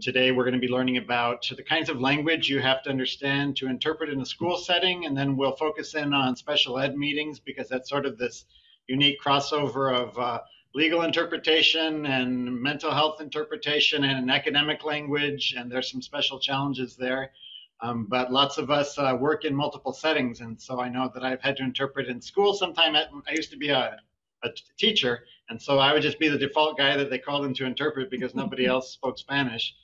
Today we're going to be learning about the kinds of language you have to understand to interpret in a school setting, and then we'll focus in on special ed meetings because that's sort of this unique crossover of uh, legal interpretation and mental health interpretation and an academic language, and there's some special challenges there. Um, but lots of us uh, work in multiple settings, and so I know that I've had to interpret in school. Sometime at, I used to be a, a teacher, and so I would just be the default guy that they called in to interpret because nobody else spoke Spanish.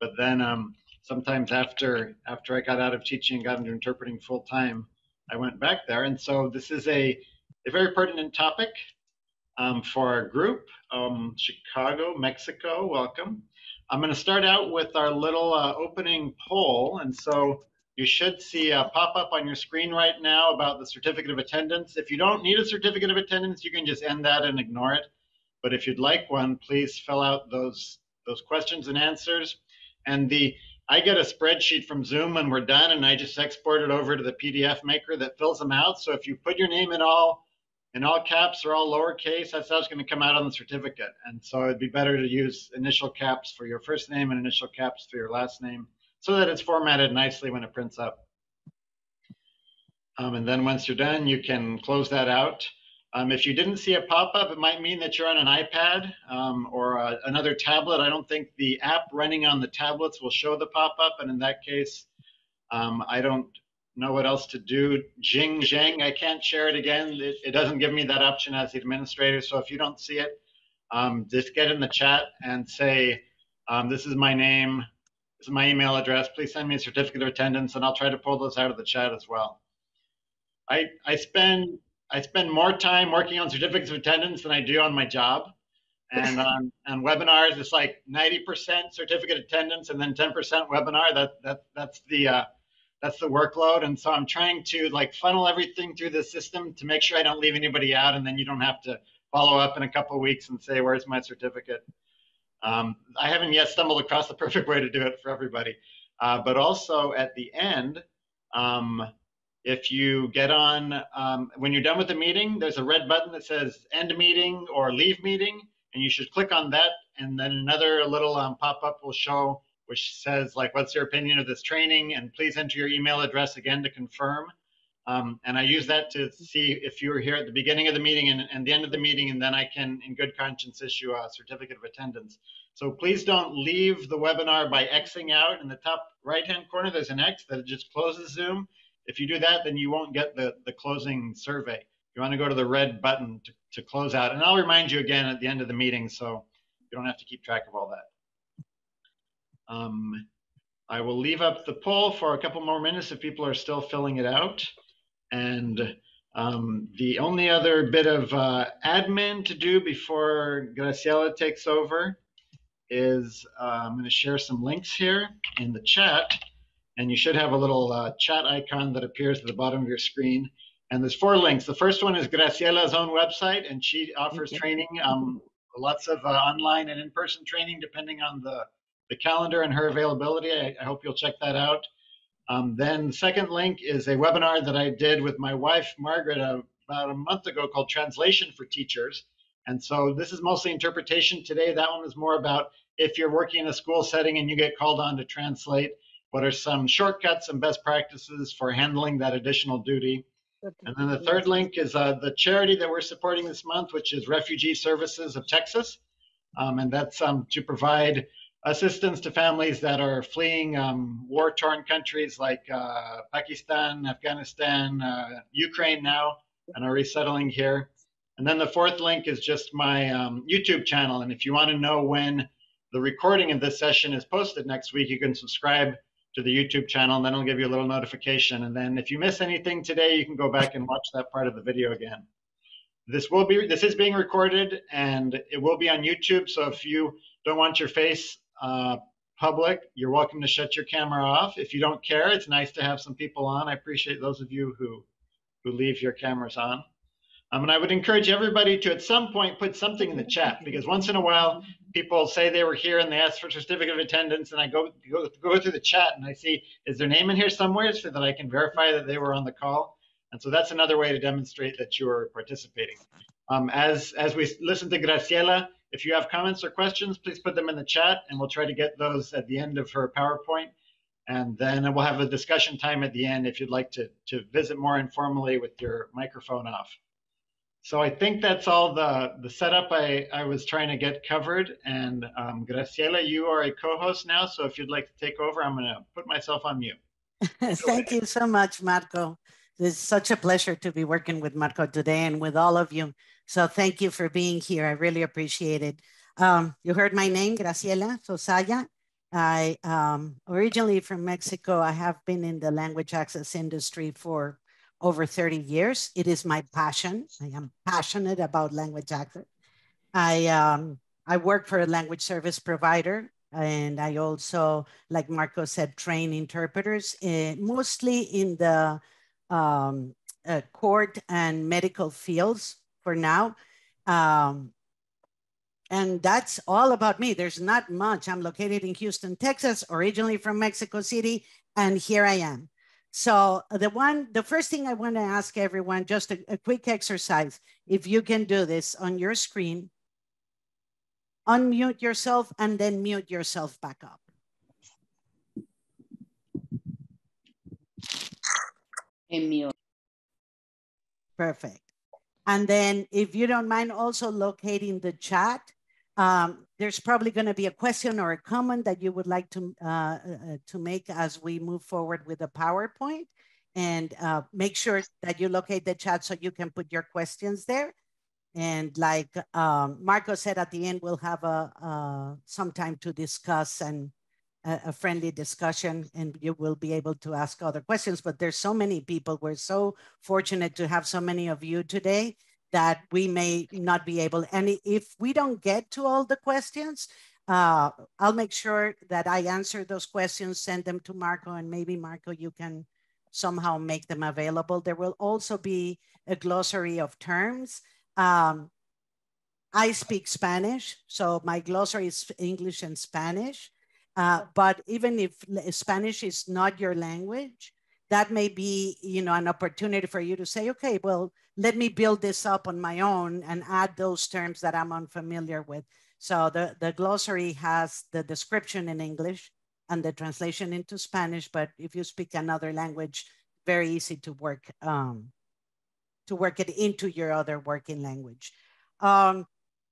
But then um, sometimes after after I got out of teaching and got into interpreting full time, I went back there. And so this is a, a very pertinent topic um, for our group. Um, Chicago, Mexico, welcome. I'm going to start out with our little uh, opening poll. And so you should see a pop up on your screen right now about the certificate of attendance. If you don't need a certificate of attendance, you can just end that and ignore it. But if you'd like one, please fill out those those questions and answers. And the I get a spreadsheet from Zoom when we're done, and I just export it over to the PDF maker that fills them out. So if you put your name in all in all caps or all lowercase, that's how it's going to come out on the certificate. And so it'd be better to use initial caps for your first name and initial caps for your last name so that it's formatted nicely when it prints up. Um, and then once you're done, you can close that out. Um, if you didn't see a pop-up, it might mean that you're on an iPad um, or uh, another tablet. I don't think the app running on the tablets will show the pop-up, and in that case, um, I don't know what else to do. Jing Zhang, I can't share it again. It, it, doesn't give me that option as the administrator. So if you don't see it, um, just get in the chat and say, um, this is my name, this is my email address. Please send me a certificate of attendance, and I'll try to pull those out of the chat as well. I, I spend I spend more time working on certificates of attendance than I do on my job. And on, on webinars, it's like 90% certificate attendance and then 10% webinar. That, that, that's the, uh, that's the workload. And so I'm trying to like funnel everything through the system to make sure I don't leave anybody out. And then you don't have to follow up in a couple of weeks and say, where's my certificate? Um, I haven't yet stumbled across the perfect way to do it for everybody. Uh, but also at the end, um, if you get on, um, when you're done with the meeting, there's a red button that says end meeting or leave meeting, and you should click on that. And then another little um, pop up will show, which says, like, what's your opinion of this training? And please enter your email address again to confirm. Um, and I use that to see if you were here at the beginning of the meeting and, and the end of the meeting, and then I can, in good conscience, issue a certificate of attendance. So please don't leave the webinar by Xing out. In the top right hand corner, there's an X that just closes Zoom if you do that, then you won't get the, the closing survey. You want to go to the red button to, to close out. And I'll remind you again at the end of the meeting so you don't have to keep track of all that. Um, I will leave up the poll for a couple more minutes if people are still filling it out. And um, the only other bit of uh, admin to do before Graciela takes over is uh, I'm going to share some links here in the chat and you should have a little uh, chat icon that appears at the bottom of your screen. And there's four links. The first one is Graciela's own website, and she offers training, um, lots of uh, online and in-person training, depending on the, the calendar and her availability. I, I hope you'll check that out. Um, then the second link is a webinar that I did with my wife, Margaret, uh, about a month ago called Translation for Teachers. And so this is mostly interpretation today. That one is more about if you're working in a school setting and you get called on to translate what are some shortcuts and best practices for handling that additional duty? And then the third link is uh, the charity that we're supporting this month, which is Refugee Services of Texas. Um, and that's um, to provide assistance to families that are fleeing um, war torn countries like uh, Pakistan, Afghanistan, uh, Ukraine now, and are resettling here. And then the fourth link is just my um, YouTube channel. And if you want to know when the recording of this session is posted next week, you can subscribe to the YouTube channel, and then it'll give you a little notification. And then if you miss anything today, you can go back and watch that part of the video again. This will be this is being recorded and it will be on YouTube. So if you don't want your face uh, public, you're welcome to shut your camera off. If you don't care, it's nice to have some people on. I appreciate those of you who who leave your cameras on. Um, and I would encourage everybody to at some point put something in the chat because once in a while people say they were here and they ask for certificate of attendance and I go, go go through the chat and I see is their name in here somewhere so that I can verify that they were on the call. And so that's another way to demonstrate that you're participating. Um, as as we listen to Graciela, If you have comments or questions, please put them in the chat and we'll try to get those at the end of her PowerPoint. And then we'll have a discussion time at the end if you'd like to, to visit more informally with your microphone off. So I think that's all the, the setup I, I was trying to get covered. And um, Graciela, you are a co-host now. So if you'd like to take over, I'm going to put myself on mute. Thank you so much, Marco. It's such a pleasure to be working with Marco today and with all of you. So thank you for being here. I really appreciate it. Um, you heard my name, Graciela Zozaya. I um, originally from Mexico. I have been in the language access industry for over 30 years. It is my passion. I am passionate about language access. I, um, I work for a language service provider and I also, like Marco said, train interpreters, uh, mostly in the um, uh, court and medical fields for now. Um, and that's all about me. There's not much. I'm located in Houston, Texas, originally from Mexico City, and here I am. So uh, the one, the first thing I want to ask everyone, just a, a quick exercise. If you can do this on your screen, unmute yourself and then mute yourself back up. mute. Perfect. And then if you don't mind also locating the chat, um, there's probably going to be a question or a comment that you would like to, uh, uh, to make as we move forward with the PowerPoint. And uh, make sure that you locate the chat so you can put your questions there. And like um, Marco said at the end, we'll have a, uh, some time to discuss and a, a, friendly discussion and you will be able to ask other questions. But there's so many people. We're so fortunate to have so many of you today that we may not be able. And if we don't get to all the questions, uh, I'll make sure that I answer those questions, send them to Marco, and maybe Marco, you can somehow make them available. There will also be a glossary of terms um, I speak Spanish, so my glossary is English and Spanish. Uh, but even if Spanish is not your language, that may be, you know, an opportunity for you to say, okay, well, let me build this up on my own and add those terms that I'm unfamiliar with. So the, the glossary has the description in English and the translation into Spanish, but if you speak another language, very easy to work um, to work it into your other working language. Um,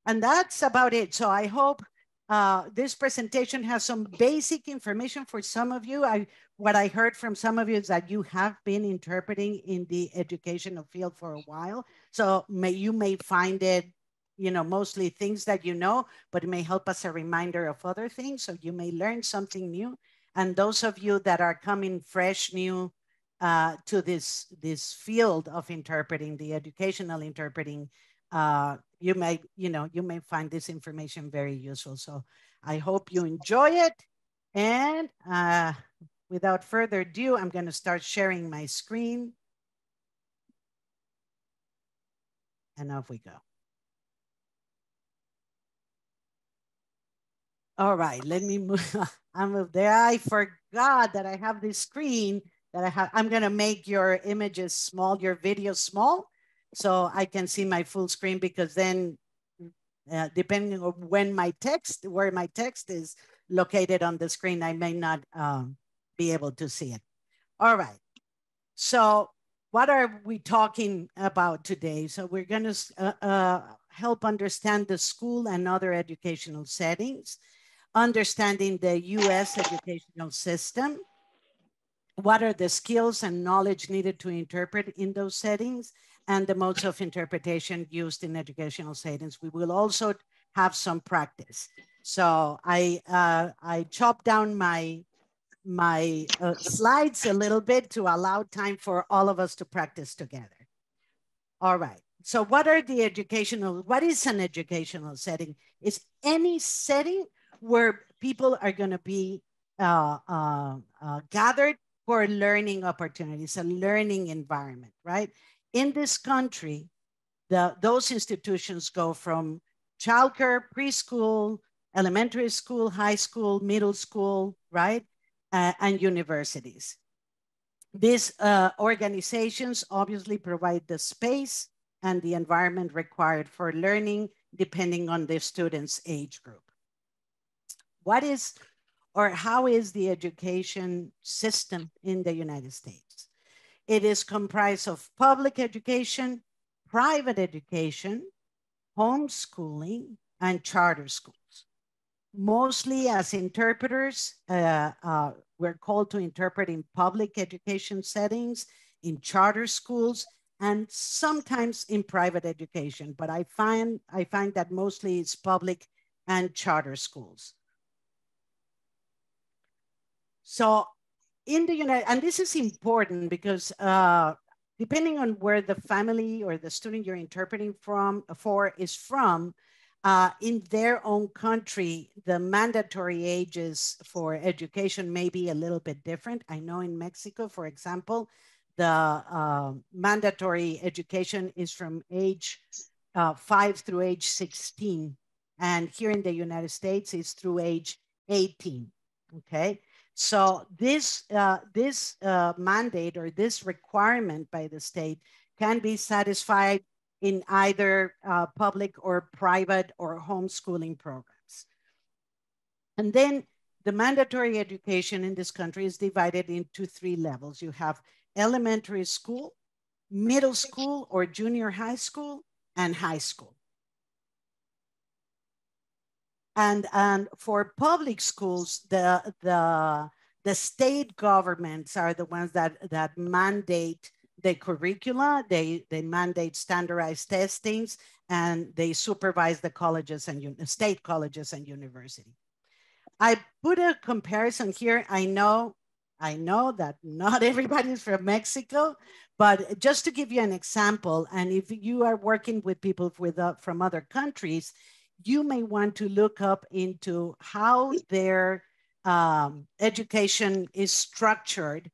and that's about it. So I hope uh, this presentation has some basic information for some of you. I, what I heard from some of you is that you have been interpreting in the educational field for a while. So may, you may find it, you know, mostly things that you know, but it may help us a reminder of other things. So you may learn something new. And those of you that are coming fresh, new uh, to this, this field of interpreting, the educational interpreting, uh, you may, you know, you may find this information very useful. So I hope you enjoy it. And uh, without further ado, I'm gonna start sharing my screen. And off we go. All right, let me move. I moved there. I forgot that I have this screen that I have. I'm gonna make your images small, your video small, so I can see my full screen because then uh, depending on when my text, where my text is located on the screen, I may not um, be able to see it. All right, so what are we talking about today? So we're gonna uh, uh, help understand the school and other educational settings, understanding the US educational system, what are the skills and knowledge needed to interpret in those settings and the modes of interpretation used in educational settings. We will also have some practice. So I, uh, I chopped down my, my uh, slides a little bit to allow time for all of us to practice together. All right. So what are the educational, what is an educational setting? Is any setting where people are gonna be uh, uh, uh, gathered for learning opportunities, a learning environment, right? In this country, the, those institutions go from childcare, preschool, elementary school, high school, middle school, right? Uh, and universities. These uh, organizations obviously provide the space and the environment required for learning depending on the student's age group. What is or how is the education system in the United States? It is comprised of public education, private education, homeschooling, and charter schools. Mostly as interpreters, uh, uh, we're called to interpret in public education settings, in charter schools, and sometimes in private education. But I find, I find that mostly it's public and charter schools. So in the United, and this is important because uh, depending on where the family or the student you're interpreting from for is from, uh, in their own country, the mandatory ages for education may be a little bit different. I know in Mexico, for example, the uh, mandatory education is from age uh, five through age 16. And here in the United States, it's through age 18, okay? So this, uh, this uh, mandate or this requirement by the state can be satisfied in either uh, public or private or homeschooling programs. And then the mandatory education in this country is divided into three levels. You have elementary school, middle school or junior high school, and high school. And, and for public schools, the, the, the state governments are the ones that, that mandate the curricula, they, they mandate standardized testings, and they supervise the colleges and state colleges and university. I put a comparison here. I know, I know that not everybody is from Mexico, but just to give you an example, and if you are working with people with, uh, from other countries, you may want to look up into how their um, education is structured.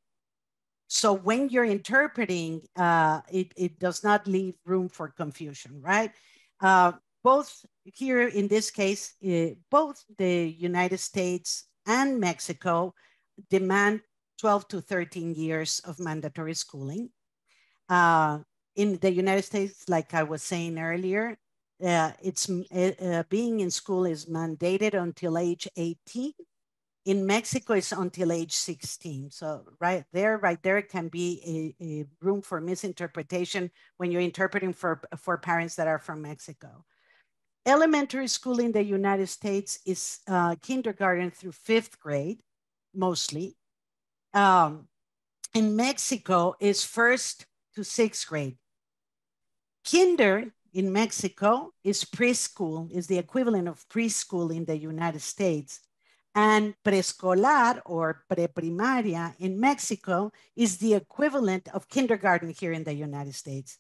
So when you're interpreting, uh, it, it does not leave room for confusion, right? Uh, both here in this case, uh, both the United States and Mexico demand 12 to 13 years of mandatory schooling. Uh, in the United States, like I was saying earlier, uh, it's uh, uh, being in school is mandated until age 18. In Mexico, it's until age 16. So right there, right there can be a, a room for misinterpretation when you're interpreting for, for parents that are from Mexico. Elementary school in the United States is uh, kindergarten through fifth grade, mostly. Um, in Mexico is first to sixth grade. Kinder in Mexico is preschool, is the equivalent of preschool in the United States. And preescolar or preprimaria in Mexico is the equivalent of kindergarten here in the United States.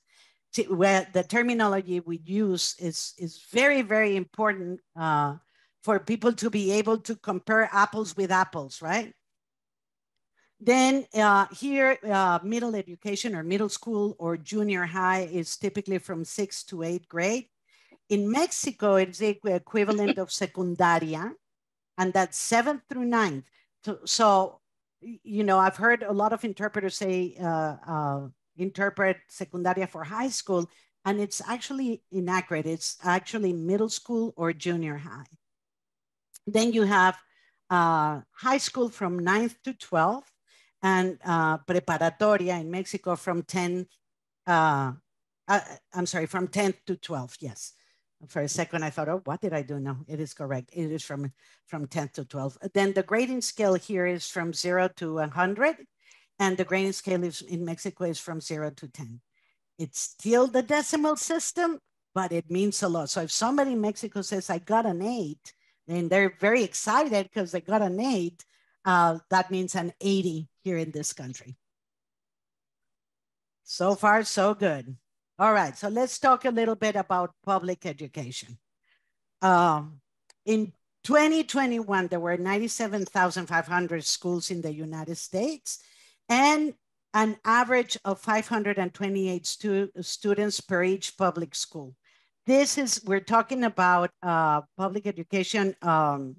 Where the terminology we use is, is very, very important uh, for people to be able to compare apples with apples, right? Then uh, here, uh, middle education or middle school or junior high is typically from sixth to eighth grade. In Mexico, it's the equivalent of secundaria, and that's seventh through ninth. So, so, you know, I've heard a lot of interpreters say, uh, uh, interpret secundaria for high school, and it's actually inaccurate. It's actually middle school or junior high. Then you have uh, high school from ninth to 12th, and uh, preparatoria in Mexico from 10, uh, uh, I'm sorry, from 10th to 12th, yes. For a second, I thought, oh, what did I do? No, it is correct. It is from, from 10th to 12th. Then the grading scale here is from zero to 100, and the grading scale is, in Mexico is from zero to 10. It's still the decimal system, but it means a lot. So if somebody in Mexico says, I got an eight, then they're very excited because they got an eight. Uh, that means an 80 here in this country. So far, so good. All right, so let's talk a little bit about public education. Um, in 2021, there were 97,500 schools in the United States and an average of 528 stu students per each public school. This is, we're talking about uh, public education, um,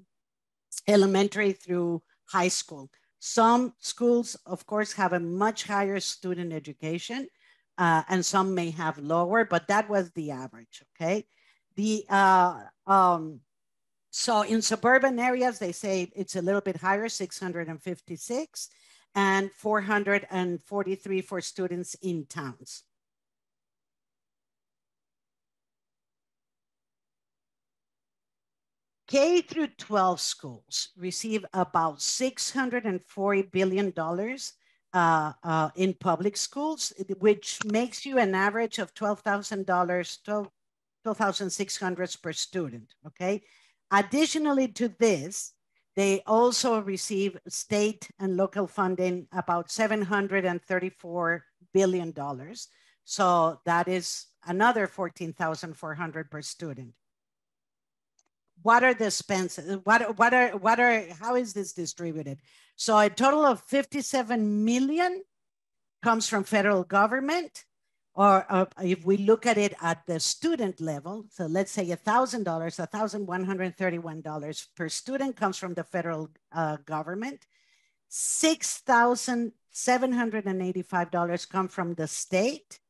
elementary through high school. Some schools, of course, have a much higher student education uh, and some may have lower, but that was the average, okay? The uh, um, so in suburban areas, they say it's a little bit higher, 656, and 443 for students in towns. K through 12 schools receive about $640 billion uh, uh, in public schools, which makes you an average of $12,000, 12,600 per student, okay? Additionally to this, they also receive state and local funding about $734 billion. So that is another 14,400 per student what are the expenses? What, what are, what are, how is this distributed? So a total of 57 million comes from federal government, or uh, if we look at it at the student level, so let's say $1,000, $1,131 per student comes from the federal uh, government. $6,785 come from the state,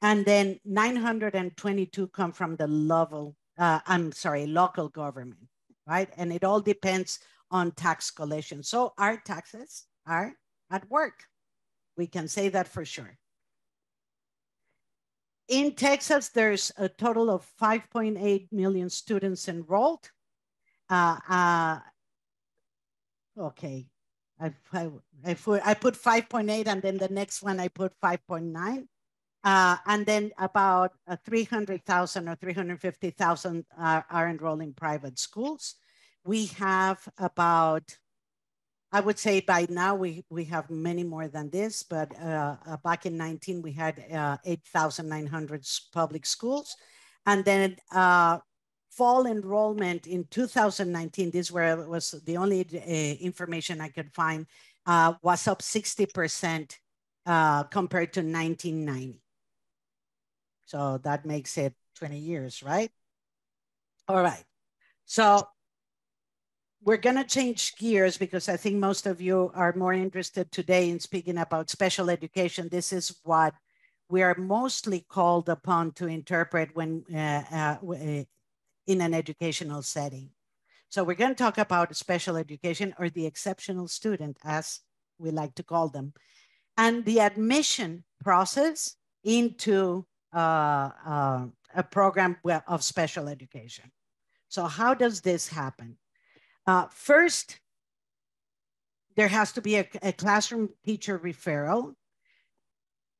and then 922 come from the level uh, I'm sorry, local government, right? And it all depends on tax collection. So our taxes are at work. We can say that for sure. In Texas, there's a total of 5.8 million students enrolled. Uh, uh, okay, I, I, I, put, I put 5.8 and then the next one I put 5.9. Uh, and then about uh, 300,000 or 350,000 are, are enrolled in private schools. We have about, I would say by now we, we have many more than this, but uh, uh back in 19, we had uh, 8,900 public schools. And then uh, fall enrollment in 2019, this where was the only information I could find, was up 60% compared to 1990. So that makes it 20 years, right? All right. So we're going to change gears because I think most of you are more interested today in speaking about special education. This is what we are mostly called upon to interpret when uh, uh, uh in an educational setting. So we're going to talk about special education or the exceptional student, as we like to call them, and the admission process into uh, uh, a program of special education. So how does this happen? Uh, first, there has to be a, a, classroom teacher referral.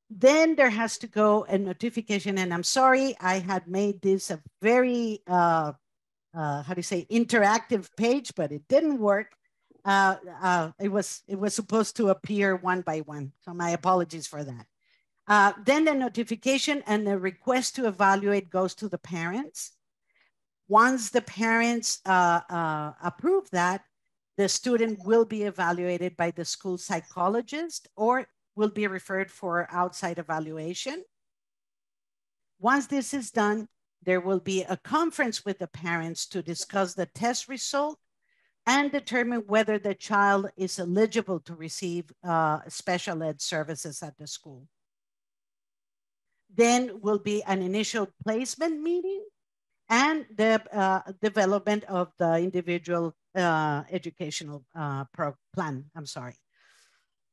Then there has to go a notification. And I'm sorry, I had made this a very, uh, uh, how do you say, interactive page, but it didn't work. Uh, uh, it was it was supposed to appear one by one. So my apologies for that. Uh, then the notification and the request to evaluate goes to the parents. Once the parents uh, uh, approve that, the student will be evaluated by the school psychologist or will be referred for outside evaluation. Once this is done, there will be a conference with the parents to discuss the test result and determine whether the child is eligible to receive uh, special ed services at the school. Then will be an initial placement meeting and the uh, development of the individual uh, educational uh, plan. I'm sorry.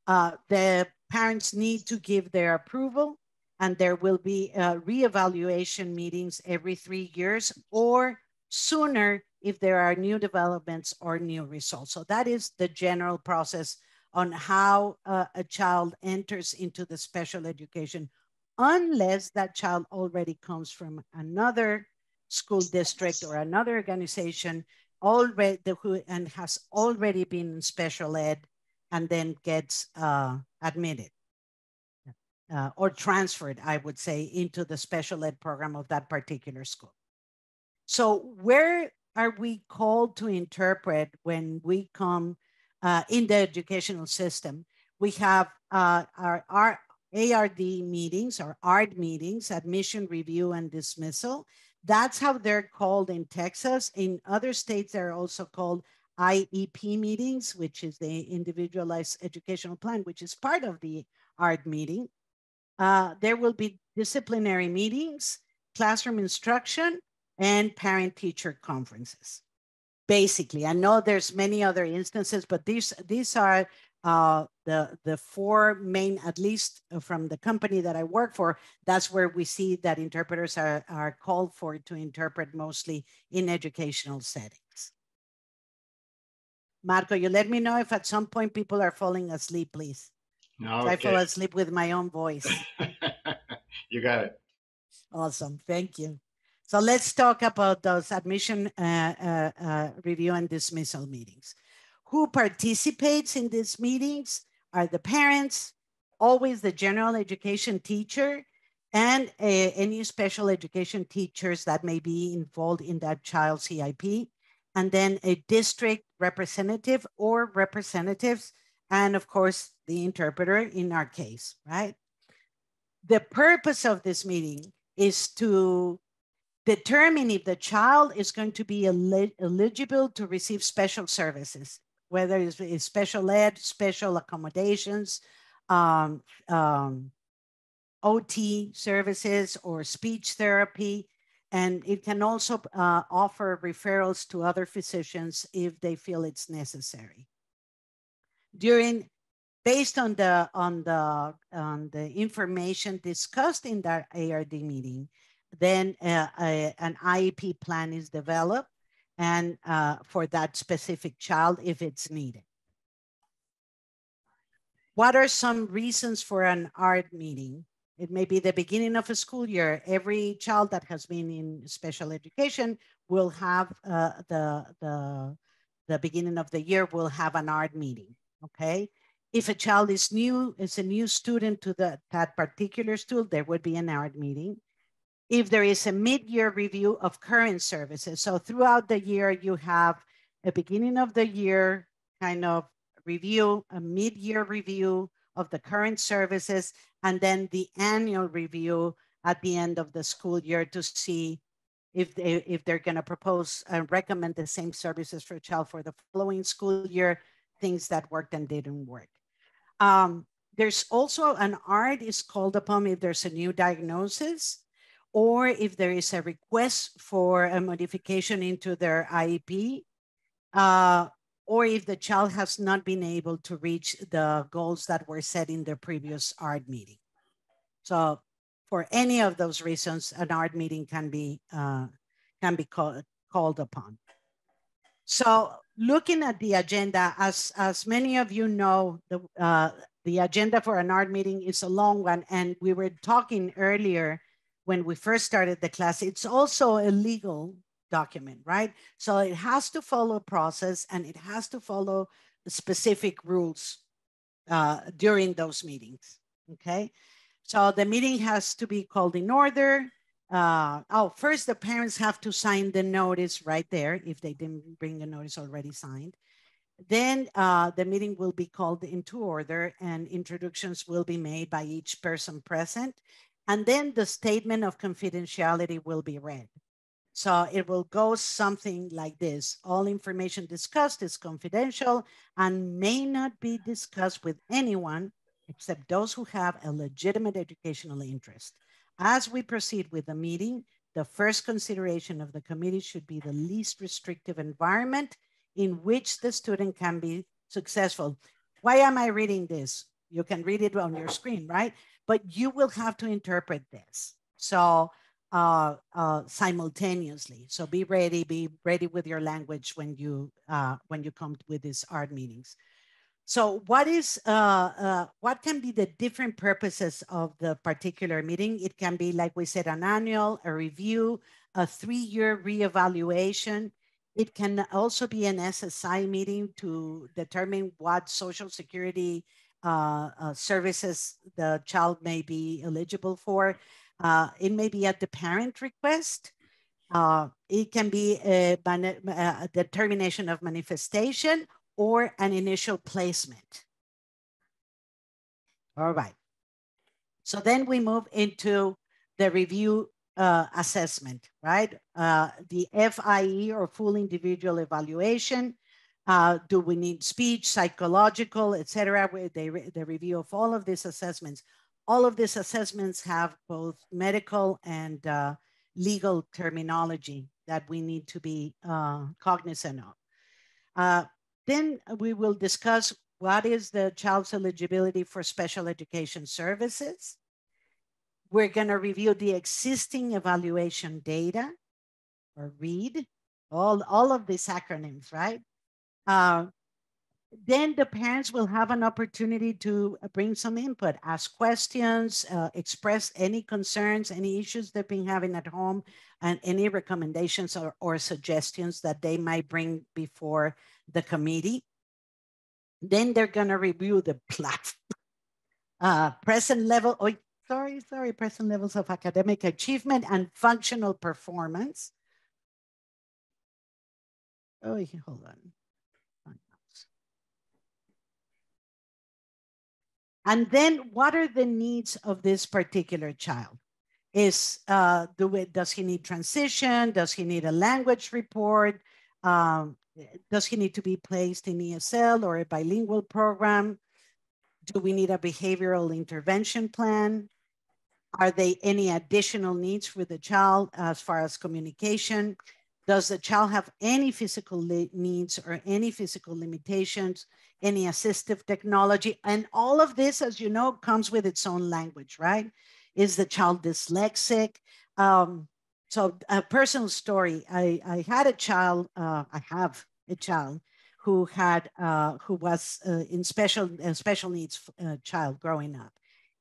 Uh, the parents need to give their approval and there will be uh, reevaluation meetings every three years or sooner if there are new developments or new results. So that is the general process on how uh, a child enters into the special education unless that child already comes from another school district or another organization already and has already been in special ed and then gets uh, admitted uh, or transferred, I would say, into the special ed program of that particular school. So where are we called to interpret when we come uh, in the educational system? We have uh, our, our ARD meetings or ARD meetings, admission review and dismissal. That's how they're called in Texas. In other states, they're also called IEP meetings, which is the individualized educational plan, which is part of the ARD meeting. Uh, there will be disciplinary meetings, classroom instruction, and parent-teacher conferences. Basically, I know there's many other instances, but these, these are uh, the, the four main, at least from the company that I work for, that's where we see that interpreters are, are called for to interpret mostly in educational settings. Marco, you let me know if at some point people are falling asleep, please. No, I fall asleep with my own voice. you got it. Awesome, thank you. So let's talk about those admission uh, uh, uh, review and dismissal meetings. Who participates in these meetings are the parents, always the general education teacher, and uh, any special education teachers that may be involved in that child's CIP, and then a district representative or representatives, and of course, the interpreter in our case, right? The purpose of this meeting is to determine if the child is going to be eligible to receive special services, whether it's, special ed, special accommodations, um, um, OT services, or speech therapy. And it can also uh, offer referrals to other physicians if they feel it's necessary. During, based on the, on the, on the information discussed in that ARD meeting, then uh, a, an IEP plan is developed and uh, for that specific child if it's needed. What are some reasons for an ARD meeting? It may be the beginning of a school year. Every child that has been in special education will have uh, the, the, the beginning of the year will have an ARD meeting, okay? If a child is new, is a new student to the, that particular school, there would be an ARD meeting if there is a mid-year review of current services. So throughout the year, you have a beginning of the year kind of review, a mid-year review of the current services, and then the annual review at the end of the school year to see if they if they're going to propose and recommend the same services for a child for the following school year, things that worked and didn't work. Um, there's also an ARD is called upon if there's a new diagnosis or if there is a request for a modification into their IEP, uh, or if the child has not been able to reach the goals that were set in the previous ARD meeting. So for any of those reasons, an ARD meeting can be, uh, can be call, called upon. So looking at the agenda, as, as many of you know, the, uh, the agenda for an ARD meeting is a long one. And we were talking earlier when we first started the class, it's also a legal document, right? So it has to follow a process and it has to follow specific rules uh, during those meetings, okay? So the meeting has to be called in order. Uh, oh, first the parents have to sign the notice right there if they didn't bring the notice already signed. Then uh, the meeting will be called into order and introductions will be made by each person present and then the statement of confidentiality will be read. So it will go something like this. All information discussed is confidential and may not be discussed with anyone except those who have a legitimate educational interest. As we proceed with the meeting, the first consideration of the committee should be the least restrictive environment in which the student can be successful. Why am I reading this? You can read it on your screen, right? but you will have to interpret this. So uh, uh, simultaneously. So be ready, be ready with your language when you uh, when you come with these ARD meetings. So what is uh, uh, what can be the different purposes of the particular meeting? It can be, like we said, an annual, a review, a three-year reevaluation. It can also be an SSI meeting to determine what Social Security services the child may be eligible for. Uh, it may be at the parent request. Uh, it can be a, a, determination of manifestation or an initial placement. All right. So then we move into the review uh, assessment, right? Uh, the FIE or full individual evaluation uh, do we need speech, psychological, etc. They, the review of all of these assessments. All of these assessments have both medical and, uh, legal terminology that we need to be uh, cognizant of. Uh, then we will discuss what is the child's eligibility for special education services. We're gonna review the existing evaluation data or REED, all, all of these acronyms, right? Uh, then the parents will have an opportunity to bring some input, ask questions, uh, express any concerns, any issues they've been having at home, and any recommendations or, or suggestions that they might bring before the committee. Then they're going to review the platform, uh, present level, oh, sorry, sorry, present levels of academic achievement and functional performance. Oh, hold on. And then what are the needs of this particular child? Is uh, do does he need transition? Does he need a language report? Um, does he need to be placed in ESL or a bilingual program? Do we need a behavioral intervention plan? Are there any additional needs for the child as far as communication? Does the child have any physical needs or any physical limitations, any assistive technology? And all of this, as you know, comes with its own language, right? Is the child dyslexic? Um, so a personal story, I, I had a child, uh, I have a child who had, uh, who was uh, in special, special needs uh, child growing up.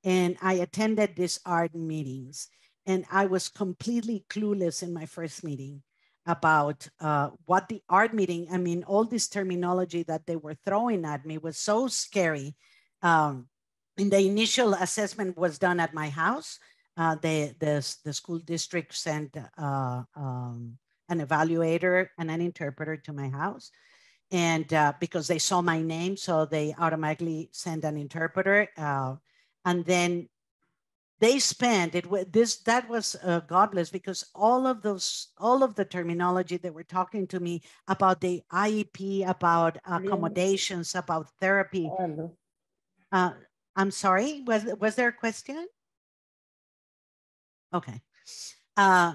And I attended these ARD meetings and I was completely clueless in my first meeting about uh, what the ARD meeting, I mean, all this terminology that they were throwing at me was so scary. Um, and the initial assessment was done at my house. Uh, the, the, the school district sent uh, um, an evaluator and an interpreter to my house. And uh, because they saw my name, so they automatically sent an interpreter. Uh, and then they spent it with this that was uh, godless because all of those all of the terminology that were talking to me about the iep about accommodations about therapy. Uh, i'm sorry was was there a question? Okay. Uh,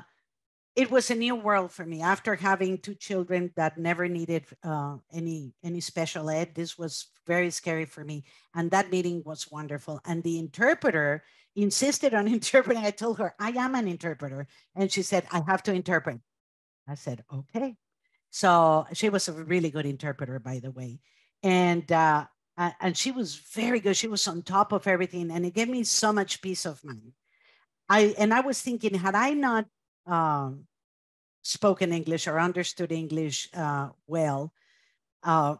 it was a new world for me. After having two children that never needed uh, any any special ed this was very scary for me. And that meeting was wonderful. And the interpreter insisted on interpreting. I told her, I am an interpreter. And she said, I have to interpret. I said, okay. So she was a really good interpreter, by the way. And, uh, and she was very good. She was on top of everything. And it gave me so much peace of mind. I, and I was thinking, had I not um, spoken English or understood English uh, well, uh,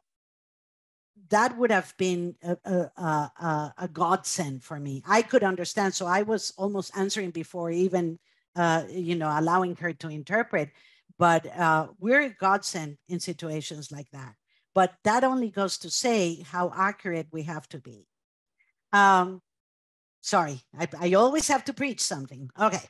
that would have been a, a, a, a, godsend for me. I could understand. So I was almost answering before even, uh, you know, allowing her to interpret. But uh, we're a godsend in situations like that. But that only goes to say how accurate we have to be. Um, sorry, I, I always have to preach something. Okay.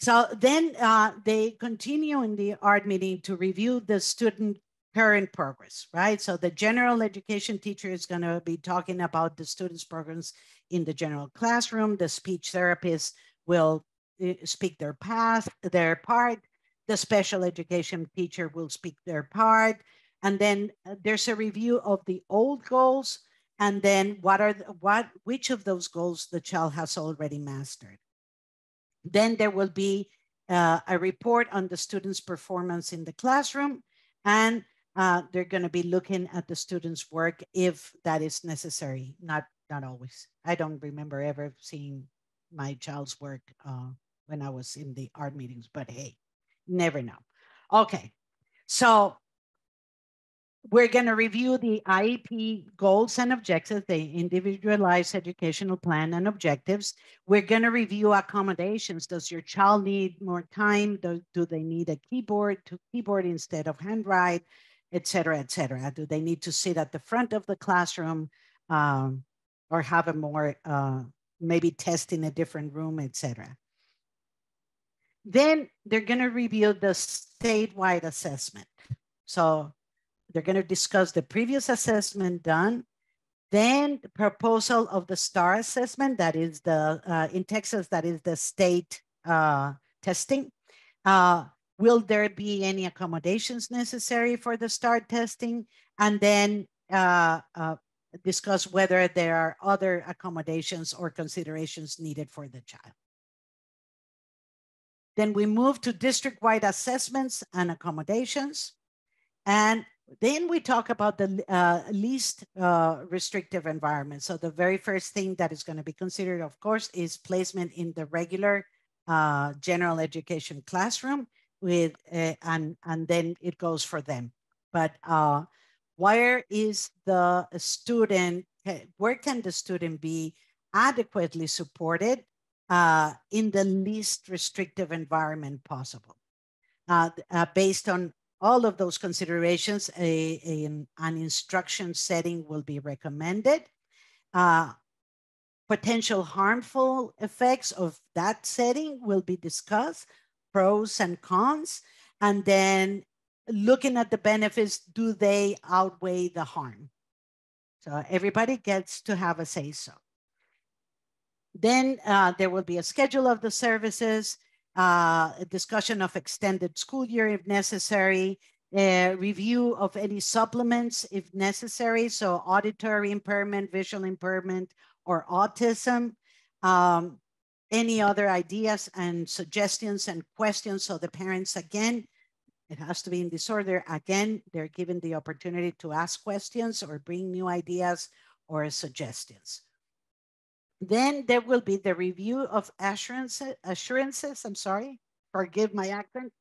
So then uh, they continue in the ARD meeting to review the student current progress, right? So the general education teacher is going to be talking about the students' programs in the general classroom. The speech therapist will eh, speak their path, their part. The special education teacher will speak their part. And then uh, there's a review of the old goals and then what are the, what which of those goals the child has already mastered. Then there will be uh, a report on the student's performance in the classroom and uh, they're going to be looking at the students' work if that is necessary. Not not always. I don't remember ever seeing my child's work uh, when I was in the ARD meetings, but hey, never know. Okay, so we're going to review the IEP goals and objectives, the individualized educational plan and objectives. We're going to review accommodations. Does your child need more time? Do, do they need a keyboard to keyboard instead of handwrite? Et cetera, et cetera? Do they need to sit at the front of the classroom um, or have a more, uh, maybe test in a different room, et cetera? Then they're gonna review the statewide assessment. So they're gonna discuss the previous assessment done, then the proposal of the STAAR assessment, that is the, uh, in Texas, that is the state uh, testing. Uh, will there be any accommodations necessary for the STAAR testing? And then uh, uh, discuss whether there are other accommodations or considerations needed for the child. Then we move to district-wide assessments and accommodations. And then we talk about the uh, least uh, restrictive environment. So the very first thing that is going to be considered, of course, is placement in the regular uh, general education classroom with, uh, and, and then it goes for them. But uh, where is the student, where can the student be adequately supported uh, in the least restrictive environment possible? based on all of those considerations, a, a, an instruction setting will be recommended. Uh, potential harmful effects of that setting will be discussed, pros and cons, and then looking at the benefits, do they outweigh the harm? So everybody gets to have a say so. Then uh, there will be a schedule of the services uh, a discussion of extended school year if necessary, a review of any supplements if necessary, so auditory impairment, visual impairment, or autism. Um, any other ideas and suggestions and questions so the parents again it has to be in disorder again they're given the opportunity to ask questions or bring new ideas or suggestions then there will be the review of assurances, assurances I'm sorry, forgive my accent.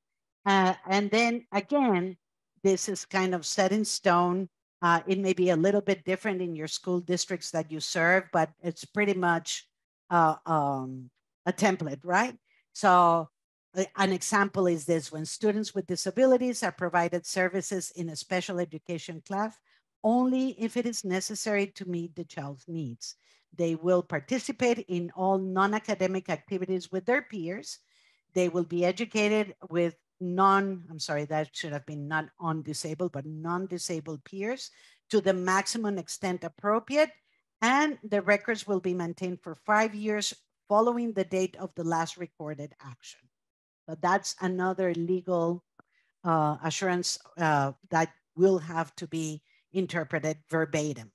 Uh, and then again, this is kind of set in stone. Uh, it may be a little bit different in your school districts that you serve, but it's pretty much uh, um, a template, right? So an example is this, when students with disabilities are provided services in a special education class, only if it is necessary to meet the child's needs. They will participate in all non-academic activities with their peers. They will be educated with non, I'm sorry, that should have been not on disabled, but non-disabled peers to the maximum extent appropriate. And the records will be maintained for five years following the date of the last recorded action. So that's another legal uh, assurance uh, that will have to be interpreted verbatim.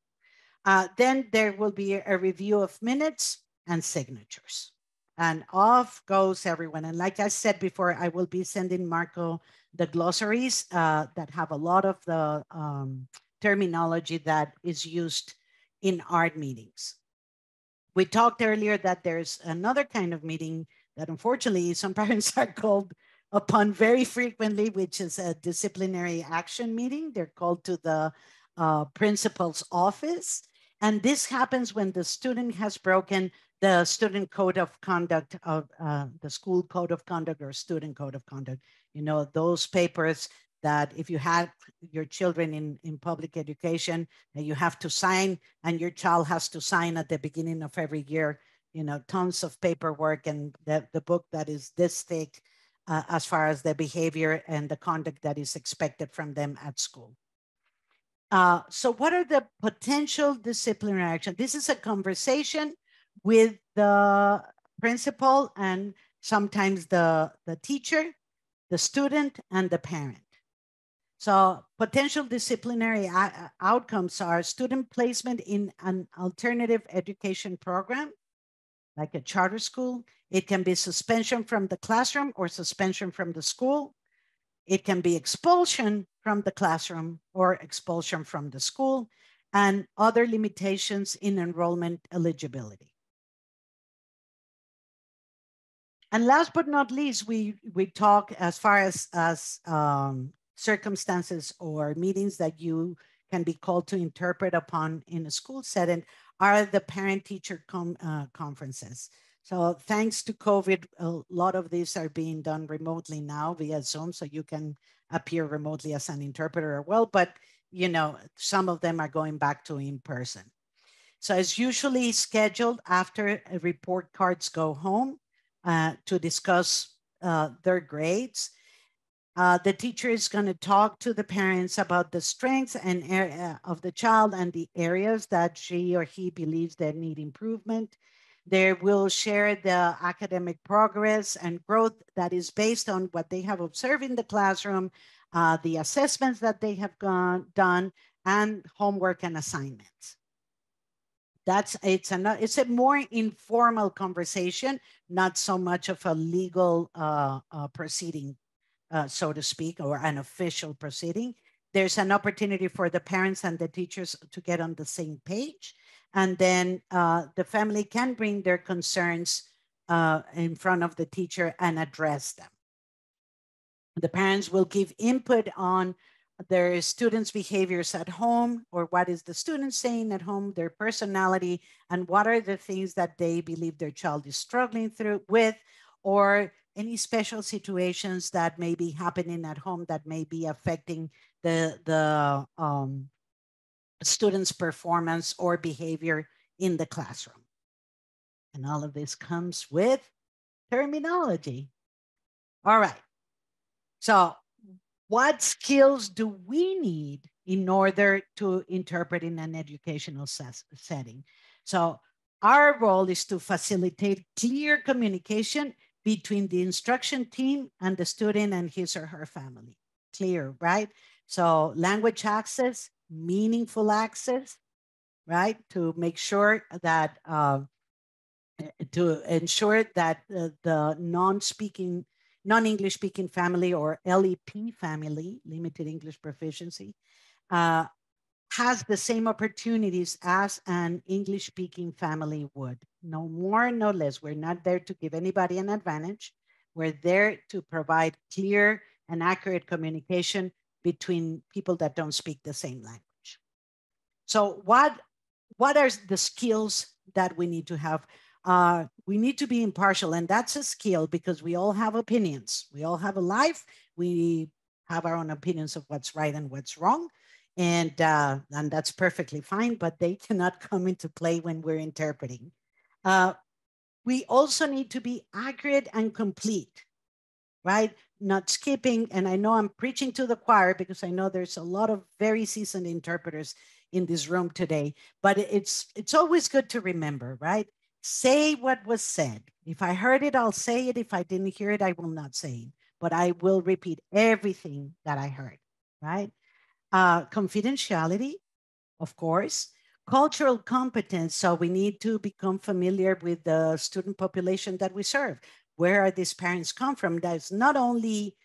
Uh, then there will be a review of minutes and signatures. And off goes everyone. And like I said before, I will be sending Marco the glossaries uh, that have a lot of the um, terminology that is used in ARD meetings. We talked earlier that there's another kind of meeting that unfortunately some parents are called upon very frequently, which is a disciplinary action meeting. They're called to the uh, principal's office and this happens when the student has broken the student code of conduct of uh, the school code of conduct or student code of conduct. You know, those papers that if you have your children in, in public education you have to sign and your child has to sign at the beginning of every year, you know, tons of paperwork and the, the book that is this thick uh, as far as the behavior and the conduct that is expected from them at school. Uh, so what are the potential disciplinary action? This is a conversation with the principal and sometimes the, the teacher, the student, and the parent. So potential disciplinary outcomes are student placement in an alternative education program, like a charter school. It can be suspension from the classroom or suspension from the school. It can be expulsion from the classroom or expulsion from the school and other limitations in enrollment eligibility. And last but not least, we, we talk as far as, as um, circumstances or meetings that you can be called to interpret upon in a school setting are the parent-teacher uh, conferences. So thanks to COVID, a lot of these are being done remotely now via Zoom, so you can appear remotely as an interpreter as well, but you know, some of them are going back to in person. So it's usually scheduled after report cards go home uh, to discuss uh, their grades. Uh, the teacher is going to talk to the parents about the strengths and area of the child and the areas that she or he believes that need improvement. They will share the academic progress and growth that is based on what they have observed in the classroom, uh, the assessments that they have gone, done, and homework and assignments. That's it's a it's a more informal conversation, not so much of a legal uh, uh, proceeding, uh, so to speak, or an official proceeding. There's an opportunity for the parents and the teachers to get on the same page, and then uh, the family can bring their concerns uh, in front of the teacher and address them. The parents will give input on their students' behaviors at home, or what is the student saying at home, their personality, and what are the things that they believe their child is struggling through with, or any special situations that may be happening at home that may be affecting the, the um, students' performance or behavior in the classroom. And all of this comes with terminology. All right. So what skills do we need in order to interpret in an educational setting? So our role is to facilitate clear communication between the instruction team and the student and his or her family. Clear, right? So language access, meaningful access, right? To make sure that, uh, to ensure that uh, the non-speaking non-English speaking family or LEP family, limited English proficiency, uh, has the same opportunities as an English speaking family would. No more, no less. We're not there to give anybody an advantage. We're there to provide clear and accurate communication between people that don't speak the same language. So what, what are the skills that we need to have? uh, we need to be impartial and that's a skill because we all have opinions we all have a life we have our own opinions of what's right and what's wrong and uh, and that's perfectly fine but they cannot come into play when we're interpreting uh, we also need to be accurate and complete right not skipping and i know i'm preaching to the choir because i know there's a lot of very seasoned interpreters in this room today but it's it's always good to remember right say what was said. If I heard it, I'll say it. If I didn't hear it, I will not say it. But I will repeat everything that I heard, right? Uh, confidentiality, of course. Cultural competence. So we need to become familiar with the student population that we serve. Where are these parents come from? That's not only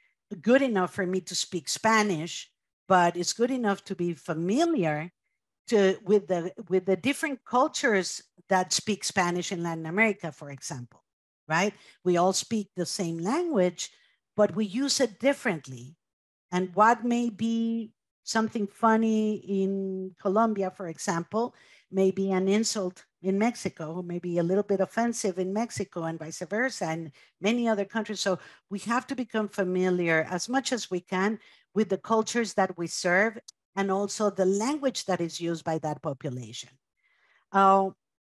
good enough for me to speak Spanish, but it's good enough to be familiar to with the with the different cultures that speak Spanish in Latin America, for example, right? We all speak the same language, but we use it differently. And what may be something funny in Colombia, for example, may be an insult in Mexico, maybe a little bit offensive in Mexico and vice versa, and many other countries. So we have to become familiar as much as we can with the cultures that we serve and also the language that is used by that population. Uh,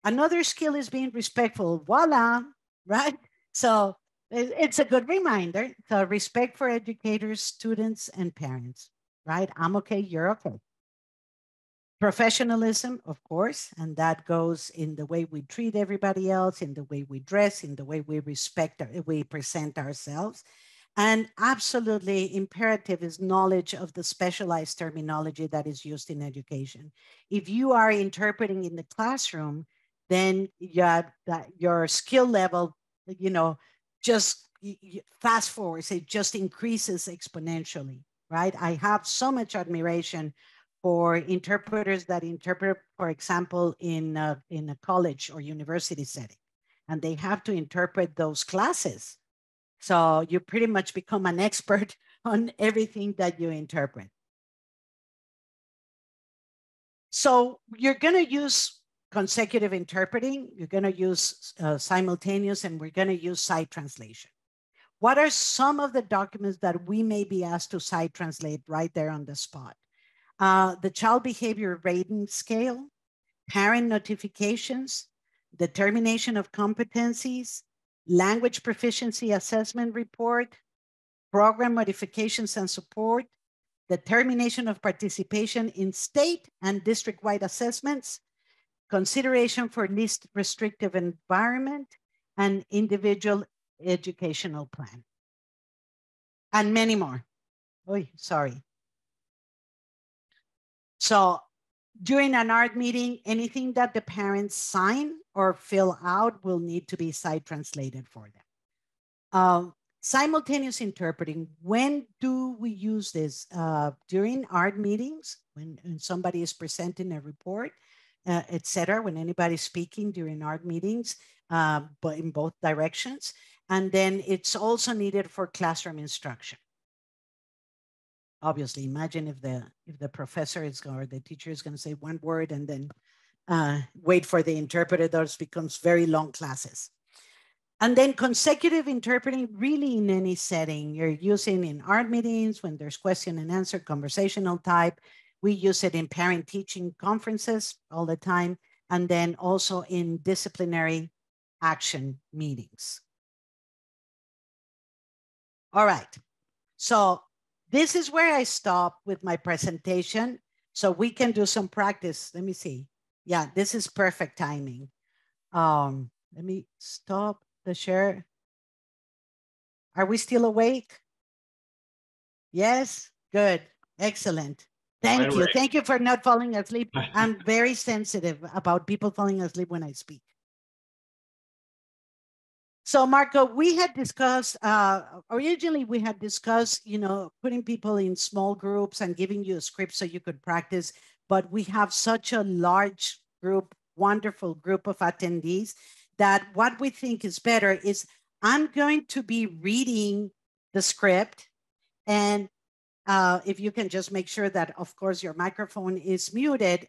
another skill is being respectful. Voila, right? So it's a good reminder. So respect for educators, students, and parents, right? I'm okay, you're okay. Professionalism, of course, and that goes in the way we treat everybody else, in the way we dress, in the way we respect, we present ourselves. And absolutely imperative is knowledge of the specialized terminology that is used in education. If you are interpreting in the classroom, then your, your skill level, you know, just fast forward, it just increases exponentially, right? I have so much admiration for interpreters that interpret, for example, in a, in a college or university setting, and they have to interpret those classes so you pretty much become an expert on everything that you interpret. So you're going to use consecutive interpreting, you're going to use uh, simultaneous, and we're going to use sight translation. What are some of the documents that we may be asked to sight translate right there on the spot? Uh, the child behavior rating scale, parent notifications, determination of competencies, language proficiency assessment report, program modifications and support, determination of participation in state and district-wide assessments, consideration for least restrictive environment, and individual educational plan. And many more. Oh, sorry. So during an ARD meeting, anything that the parents sign or fill out will need to be sight translated for them. Um, simultaneous interpreting, when do we use this? Uh, during ARD meetings, when, when, somebody is presenting a report, uh, etc. when anybody's speaking during ARD meetings, uh, but in both directions. And then it's also needed for classroom instruction. Obviously imagine if the if the professor is or the teacher is going to say one word and then uh, wait for the interpreter. Those becomes very long classes. And then consecutive interpreting really in any setting you're using in ARD meetings when there's question and answer conversational type. We use it in parent teaching conferences all the time and then also in disciplinary action meetings all right so this is where I stop with my presentation so we can do some practice. Let me see. Yeah, this is perfect timing. Um, let me stop the share. Are we still awake? Yes, good, excellent. Thank you. Thank you for not falling asleep. I'm very sensitive about people falling asleep when I speak. So Marco, we had discussed, uh, originally we had discussed, you know, putting people in small groups and giving you a script so you could practice, but we have such a large group, wonderful group of attendees that what we think is better is I'm going to be reading the script and uh, if you can just make sure that, of course, your microphone is muted,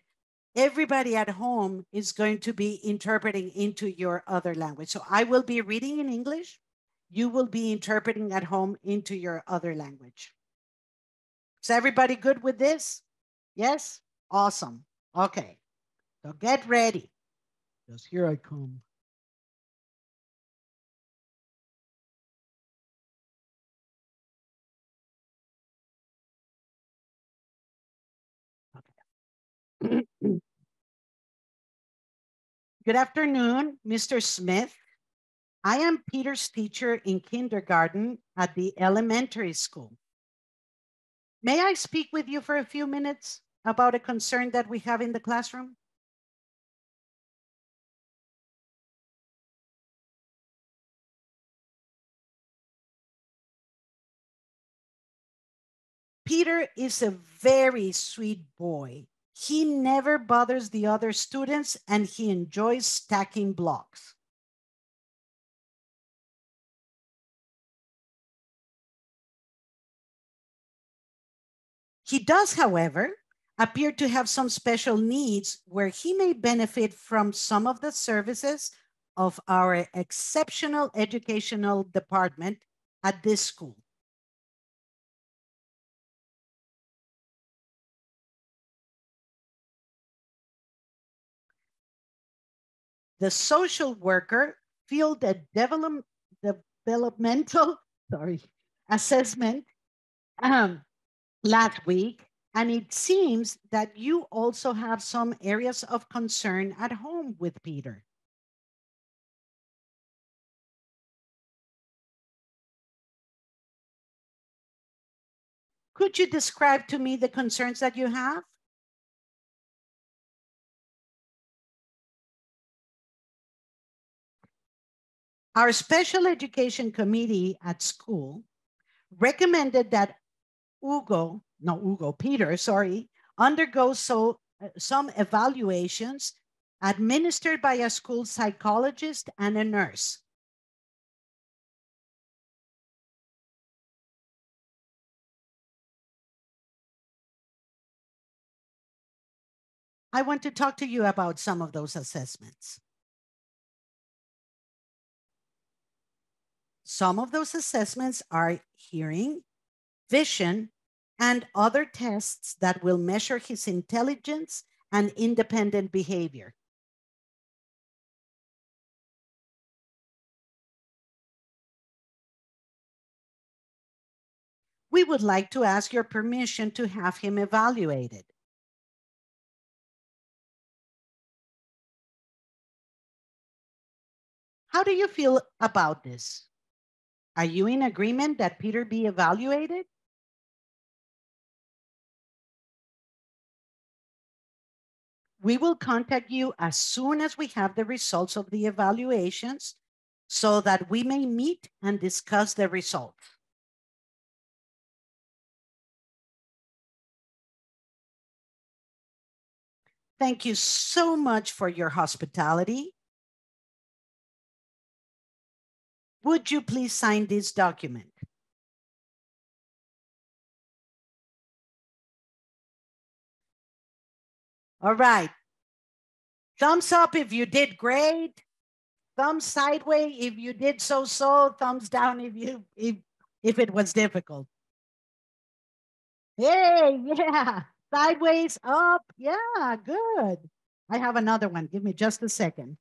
everybody at home is going to be interpreting into your other language. So I will be reading in English. You will be interpreting at home into your other language. Is everybody good with this? Yes? Awesome. Okay. So get ready. Because here I come. Okay. Good afternoon, Mr. Smith. I am Peter's teacher in kindergarten at the elementary school. May I speak with you for a few minutes about a concern that we have in the classroom? Peter is a very sweet boy he never bothers the other students and he enjoys stacking blocks. He does, however, appear to have some special needs where he may benefit from some of the services of our exceptional educational department at this school. The social worker filled a develop, developmental sorry, assessment um, last week, and it seems that you also have some areas of concern at home with Peter. Could you describe to me the concerns that you have? Our special education committee at school recommended that Hugo, no, Hugo, Peter, sorry, undergo so, uh, some evaluations administered by a school psychologist and a nurse. I want to talk to you about some of those assessments. Some of those assessments are hearing, vision, and other tests that will measure his intelligence and independent behavior. We would like to ask your permission to have him evaluated. How do you feel about this? Are you in agreement that Peter be evaluated? We will contact you as soon as we have the results of the evaluations so that we may meet and discuss the results. Thank you so much for your hospitality. Would you please sign this document? All right. Thumbs up if you did great. Thumbs sideways if you did so-so. Thumbs down if you if if it was difficult. Hey, yeah. Sideways, up. Yeah, good. I have another one. Give me just a second.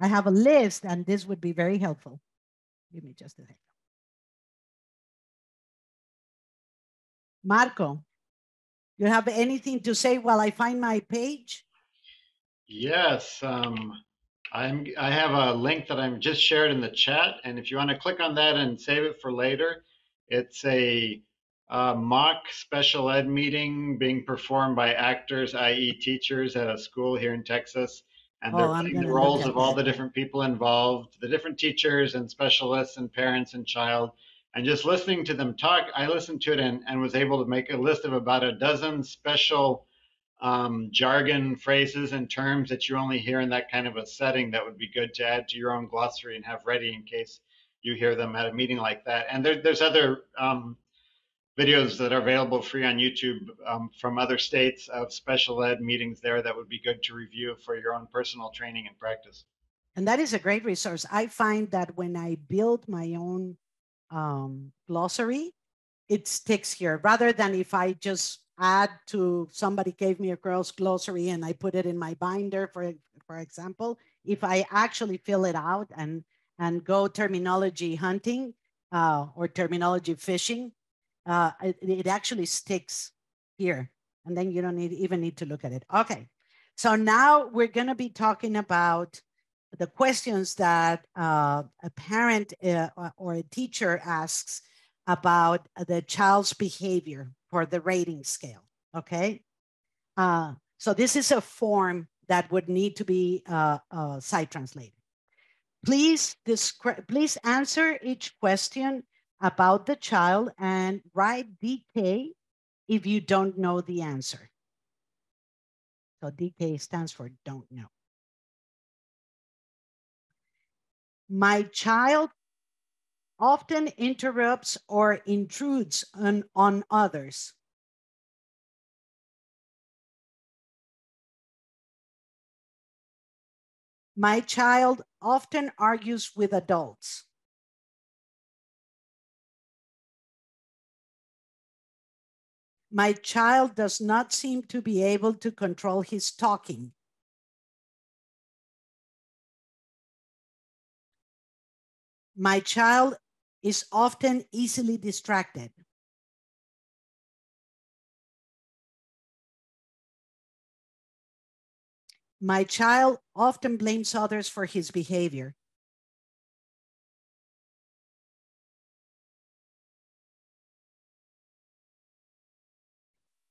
I have a list and this would be very helpful. Give me just a second. Marco, you have anything to say while I find my page? Yes, um, I'm. I have a link that I'm just shared in the chat, and if you want to click on that and save it for later, it's a, a mock special ed meeting being performed by actors, i.e., teachers at a school here in Texas, and they're Oh, playing the roles of all the different people involved, the different teachers and specialists and parents and child. And just listening to them talk, I listened to it and, and was able to make a list of about a dozen special um, jargon phrases and terms that you only hear in that kind of a setting that would be good to add to your own glossary and have ready in case you hear them at a meeting like that. And there, there's other um, videos that are available free on YouTube um, from other states of special ed meetings there that would be good to review for your own personal training and practice. And that is a great resource. I find that when I build my own um, glossary, it sticks here rather than if I just add to somebody gave me a girl's glossary and I put it in my binder, for, for example, if I actually fill it out and, and go terminology hunting uh, or terminology fishing, uh, it, it actually sticks here. And then you don't need, even need to look at it. Okay. So now we're going to be talking about the questions that uh, a parent uh, or a teacher asks about the child's behavior for the rating scale. Okay. Uh, so this is a form that would need to be uh, uh, sight translated. Please, please answer each question about the child and write DK if you don't know the answer. So DK stands for don't know. My child often interrupts or intrudes on, on others. My child often argues with adults. My child does not seem to be able to control his talking. My child is often easily distracted. My child often blames others for his behavior.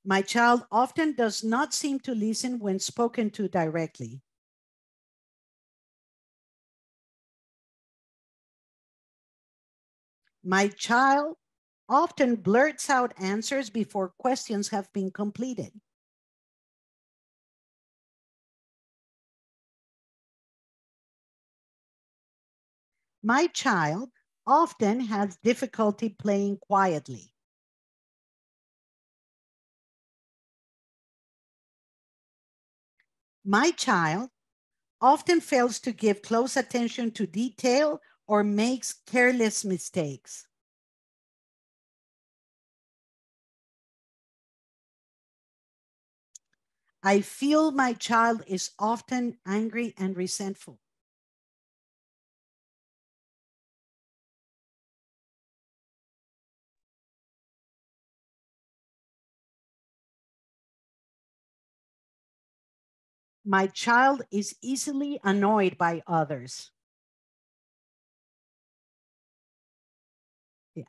My child often does not seem to listen when spoken to directly. My child often blurts out answers before questions have been completed. My child often has difficulty playing quietly. My child often fails to give close attention to detail or makes careless mistakes. I feel my child is often angry and resentful. My child is easily annoyed by others.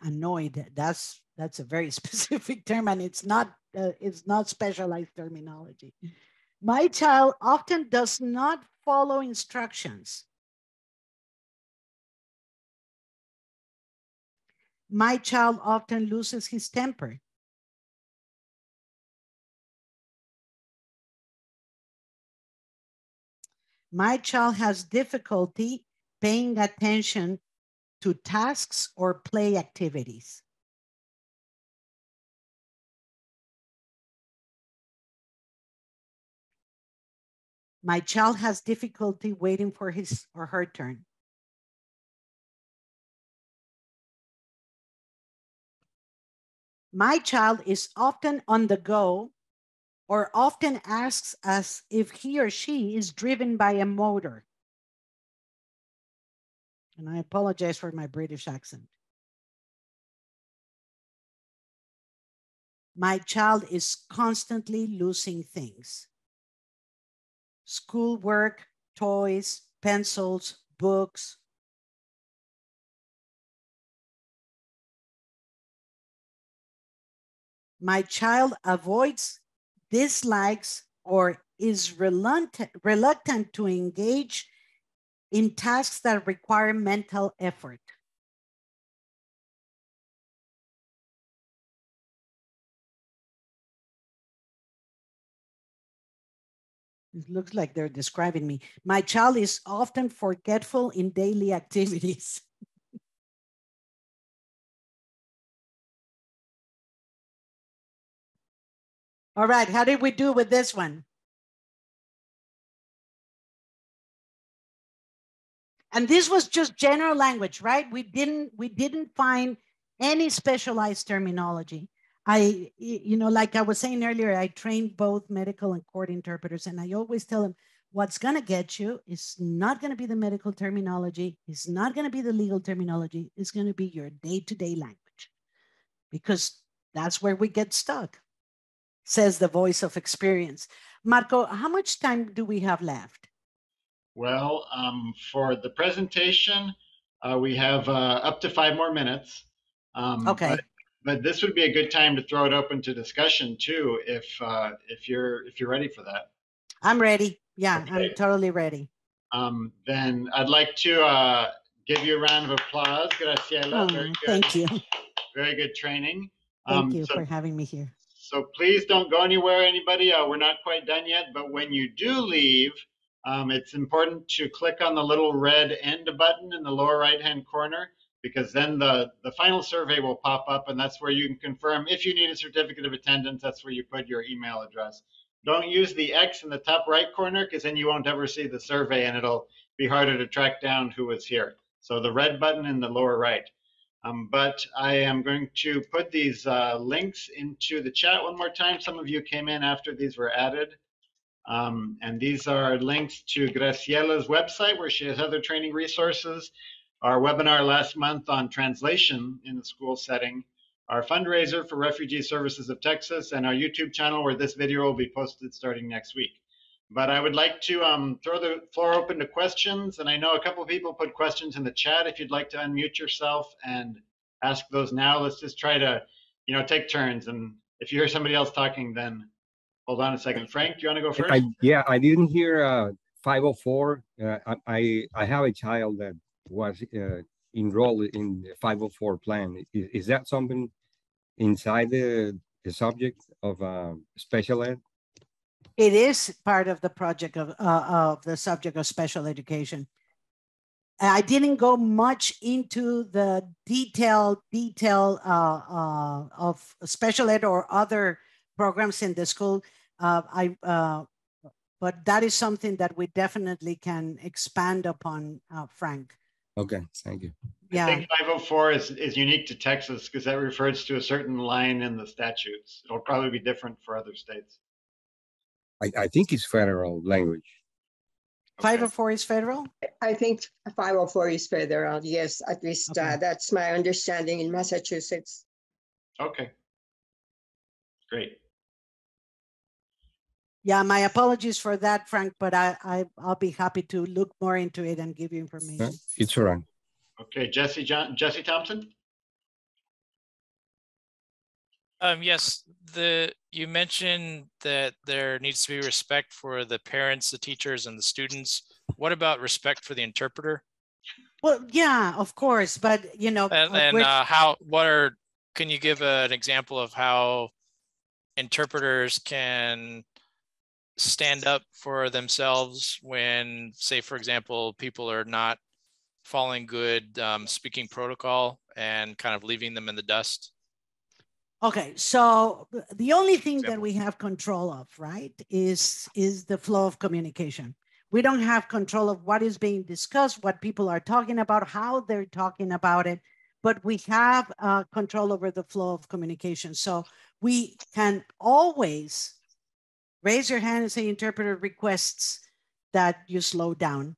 Annoyed, that's, that's a very specific term and it's not, uh, it's not specialized terminology. My child often does not follow instructions. My child often loses his temper. My child has difficulty paying attention to tasks or play activities. My child has difficulty waiting for his or her turn. My child is often on the go or often asks us if he or she is driven by a motor. And I apologize for my British accent. My child is constantly losing things schoolwork, toys, pencils, books. My child avoids dislikes or is reluctant, reluctant to engage in tasks that require mental effort. It looks like they're describing me. My child is often forgetful in daily activities. All right, how did we do with this one? And this was just general language, right? We didn't we didn't find any specialized terminology. I, you know, like I was saying earlier, I trained both medical and court interpreters, and I always tell them what's going to get you is not going to be the medical terminology, it's not going to be the legal terminology, it's going to be your day to day language because that's where we get stuck says the voice of experience. Marco, how much time do we have left? Well, um, for the presentation, uh, we have uh, up to five more minutes. Um, okay. But, but, this would be a good time to throw it open to discussion too, if uh, if you're if you're ready for that. I'm ready. Yeah, okay. I'm totally ready. Um, then I'd like to uh, give you a round of applause, Graciela. Oh, thank you. Very good training. Thank um, you so, for having me here. So please don't go anywhere, anybody. Uh, we're not quite done yet, but when you do leave, um, it's important to click on the little red end button in the lower right hand corner because then the, the final survey will pop up and that's where you can confirm if you need a certificate of attendance, that's where you put your email address. Don't use the X in the top right corner because then you won't ever see the survey and it'll be harder to track down who was here. So the red button in the lower right. Um, but I am going to put these uh, links into the chat one more time. Some of you came in after these were added. Um, and these are links to Graciela's website where she has other training resources, our webinar last month on translation in the school setting, our fundraiser for Refugee Services of Texas, and our YouTube channel where this video will be posted starting next week. But I would like to um, throw the floor open to questions. And I know a couple people put questions in the chat. If you'd like to unmute yourself and ask those now, let's just try to, you know, take turns. And if you hear somebody else talking, then hold on a second. Frank, do you want to go first? I, yeah, I didn't hear uh, 504. Uh, I, I have a child that was uh, enrolled in the 504 plan. Is, is that something inside the, the subject of uh, special ed? It is part of the project of, uh, of the subject of special education. I didn't go much into the detail detail uh, uh, of special ed or other programs in the school. Uh, I, uh, but that is something that we definitely can expand upon, uh, Frank. Okay, thank you. Yeah. I think 504 is, is unique to Texas because that refers to a certain line in the statutes. It'll probably be different for other states. I, I think it's federal language. 504 is federal? I think 504 is federal. Yes, at least uh, okay. uh, that's my understanding in Massachusetts. Okay. Great. Yeah, my apologies for that, Frank, but I, I I'll be happy to look more into it and give you information. It's all right. Okay, Jesse John Jesse Thompson. Um, yes, the, you mentioned that there needs to be respect for the parents, the teachers and the students. What about respect for the interpreter? Well, yeah, of course, but you know, And, and uh, how, what are, can you give a- an example of how interpreters can stand up for themselves when, say, for example, people are not following good um, speaking protocol and kind of leaving them in the dust? Okay, so the only thing that we have control of, right, is is the flow of communication. We don't have control of what is being discussed, what people are talking about, how they're talking about it, but we have uh, control over the flow of communication. So we can always raise your hand and say, interpreter requests that you slow down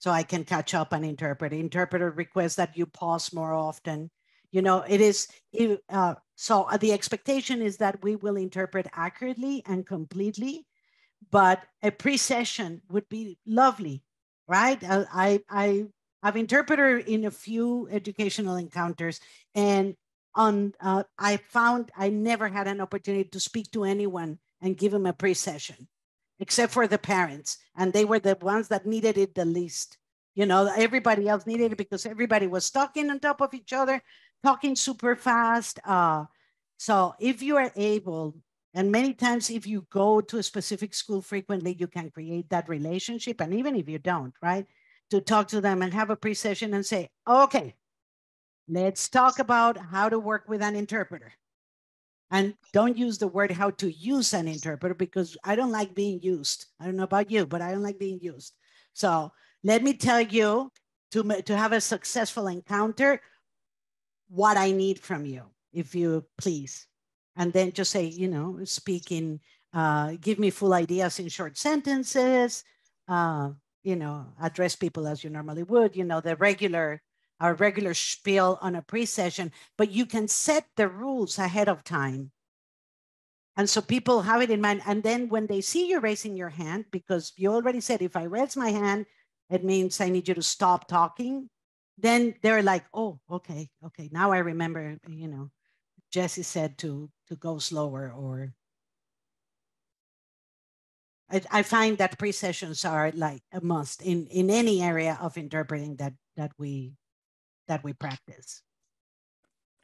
so I can catch up and interpret. Interpreter requests that you pause more often. You know, it is, it, uh, so uh, the expectation is that we will interpret accurately and completely, but a pre-session would be lovely, right? Uh, I, I, I've interpreted in a few educational encounters and on, uh, I found I never had an opportunity to speak to anyone and give them a pre-session, except for the parents. And they were the ones that needed it the least. You know, everybody else needed it because everybody was talking on top of each other, talking super fast. Uh, so if you are able, and many times if you go to a specific school frequently, you can create that relationship. And even if you don't, right? To talk to them and have a pre-session and say, okay, let's talk about how to work with an interpreter. And don't use the word how to use an interpreter because I don't like being used. I don't know about you, but I don't like being used. So let me tell you to, to have a successful encounter, what I need from you, if you please. And then just say, you know, speak in, uh, give me full ideas in short sentences, uh, you know, address people as you normally would, you know, the regular, our regular spiel on a pre-session, but you can set the rules ahead of time. And so people have it in mind. And then when they see you raising your hand, because you already said, if I raise my hand, it means I need you to stop talking. Then they're like, oh, okay, okay. Now I remember, you know, Jesse said to to go slower or I, I find that pre-sessions are like a must in in any area of interpreting that that we that we practice.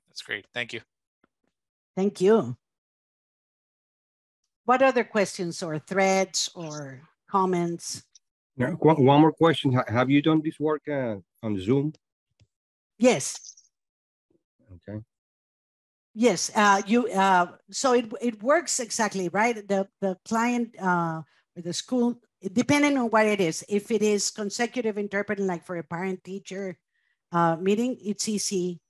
That's great. Thank you. Thank you. What other questions or threads or comments? Now, one one more question. Have you done this work uh, on Zoom? Yes, Okay. yes. Uh, you. Uh, so it it works exactly right. The the client uh, or the school, depending on what it is. If it is consecutive interpreting, like for a parent teacher uh, meeting, it's easy.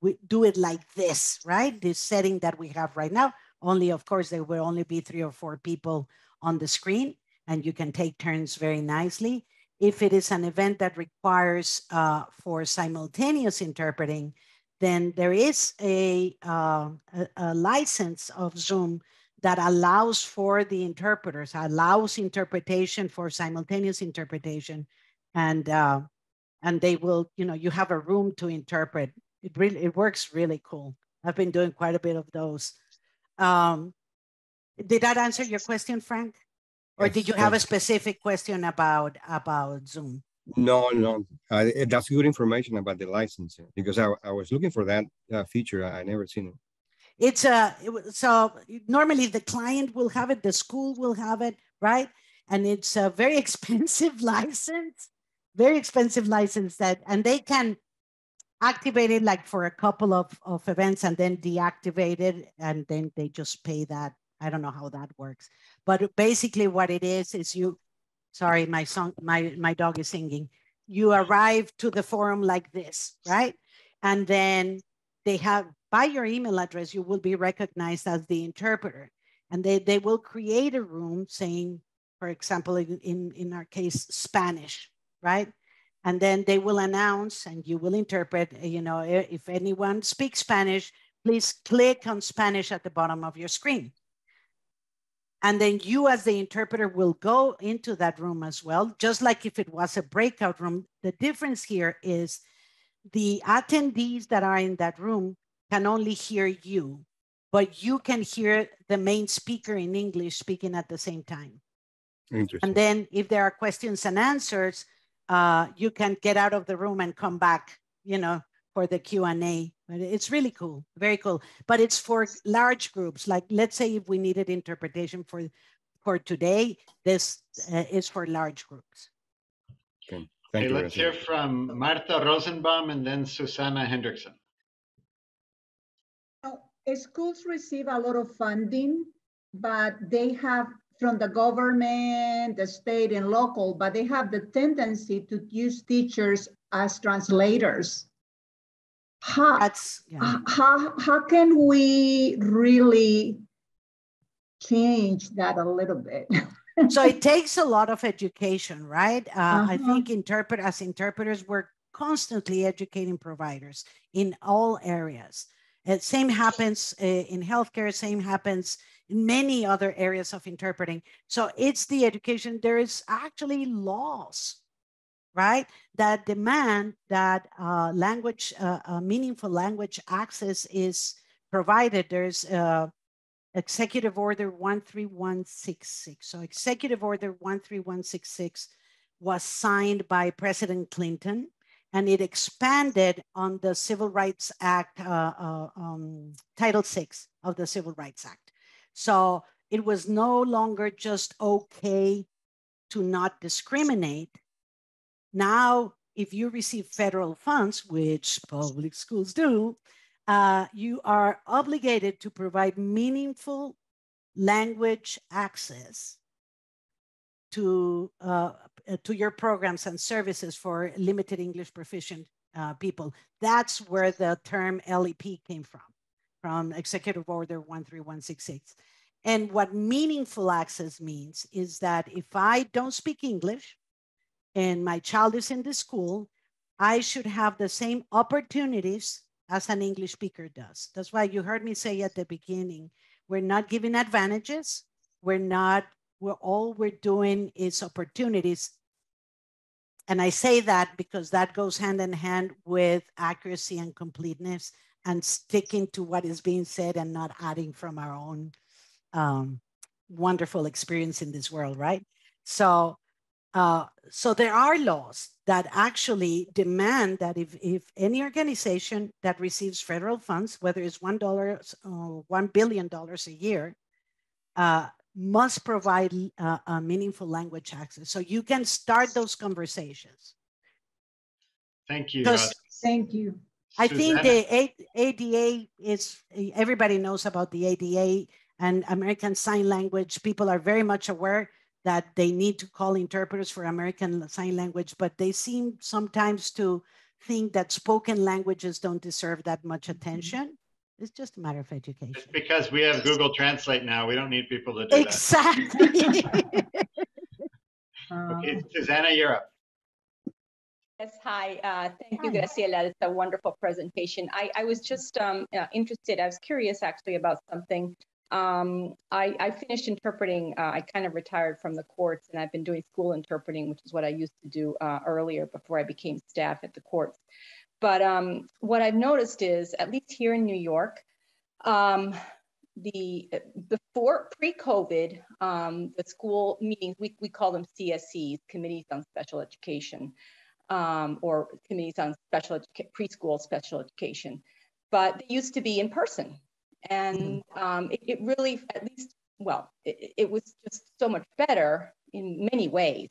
We do it like this, right? This setting that we have right now. Only, of course, there will only be three or four people on the screen, and you can take turns very nicely. If it is an event that requires uh, for simultaneous interpreting, then there is a, uh, a, a license of Zoom that allows for the interpreters, allows interpretation for simultaneous interpretation, and uh, and they will, you know, you have a room to interpret. It really it works really cool. I've been doing quite a bit of those. Um, did that answer your question, Frank? Or did you have a specific question about about Zoom? No, no. Uh, that's good information about the licensing because I, I was looking for that uh, feature. I, I never seen it. It's a so normally the client will have it, the school will have it, right? And it's a very expensive license, very expensive license that, and they can activate it like for a couple of, of events and then deactivate it, and then they just pay that. I don't know how that works, but basically what it is is you. Sorry, my song, my my dog is singing. You arrive to the forum like this, right? And then they have by your email address, you will be recognized as the interpreter. And they, they will create a room saying, for example, in, in, in our case, Spanish, right? And then they will announce and you will interpret, uh, you know, if anyone speaks Spanish, please click on Spanish at the bottom of your screen. And then you as the interpreter will go into that room as well, just like if it was a breakout room. The difference here is the attendees that are in that room can only hear you. but you can hear the main speaker in English speaking at the same time. Interesting. And then if there are questions and answers, uh, you can get out of the room and come back, you know, for the Q&A. But it's really cool, very cool. But it's for large groups. Like let's say if we needed interpretation for, for today, this uh, is for large groups. Okay. Thank Okay, you. let's Graciela. hear from Martha Rosenbaum and then Susanna Hendrickson. Schools receive a lot of funding, but they have from the government, the state and local, but they have the tendency to use teachers as translators. How, That's, yeah. how, how can we really change that a little bit? so it takes a lot of education, right? Uh, I Uh-huh. think interpret as interpreters, we're constantly educating providers in all areas. And same happens uh, in healthcare, same happens in many other areas of interpreting. So it's the education. There is actually laws, right, that demand that uh, language, uh, uh, meaningful language access is provided. There's uh, Executive Order 13166. So Executive Order 13166 was signed by President Clinton and it expanded on the Civil Rights Act, uh, uh, um, Title VI of the Civil Rights Act. So it was no longer just okay to not discriminate. Now, if you receive federal funds, which public schools do, uh, you are obligated to provide meaningful language access to, uh, to your programs and services for limited English proficient uh, people. That's where the term LEP came from, from Executive Order 13166. And what meaningful access means is that if I don't speak English and my child is in the school, I should have the same opportunities as an English speaker does. That's why you heard me say at the beginning, we're not giving advantages. We're not, we're all we're doing is opportunities. And I say that because that goes hand in hand with accuracy and completeness and sticking to what is being said and not adding from our own um, wonderful experience in this world, right? So, uh, so there are laws that actually demand that if, if any organization that receives federal funds, whether it's one dollar or one billion dollars a year, uh, must provide uh, a meaningful language access. So you can start those conversations. Thank you. Uh, Thank you. I think the A- ADA is, everybody knows about the ADA and American Sign Language. People are very much aware that they need to call interpreters for American Sign Language, but they seem sometimes to think that spoken languages don't deserve that much attention. It's just a matter of education. It's because we have Google Translate now. We don't need people to do that. Exactly. Uh, Okay, Susanna, you're up. Yes, hi. Uh, Thank you, Hi. Graciela. It's a wonderful presentation. I, I was just um, uh, interested, I was curious actually about something. Um, I, I finished interpreting, uh, I kind of retired from the courts and I've been doing school interpreting, which is what I used to do uh, earlier before I became staff at the courts. But um, what I've noticed is, at least here in New York, um, the before pre-COVID, um, the school meetings, we, we call them CSEs, Committees on Special Education um, or committees on special educa- preschool special education, but they used to be in person. And um, it, it really, at least, well, it, it was just so much better in many ways,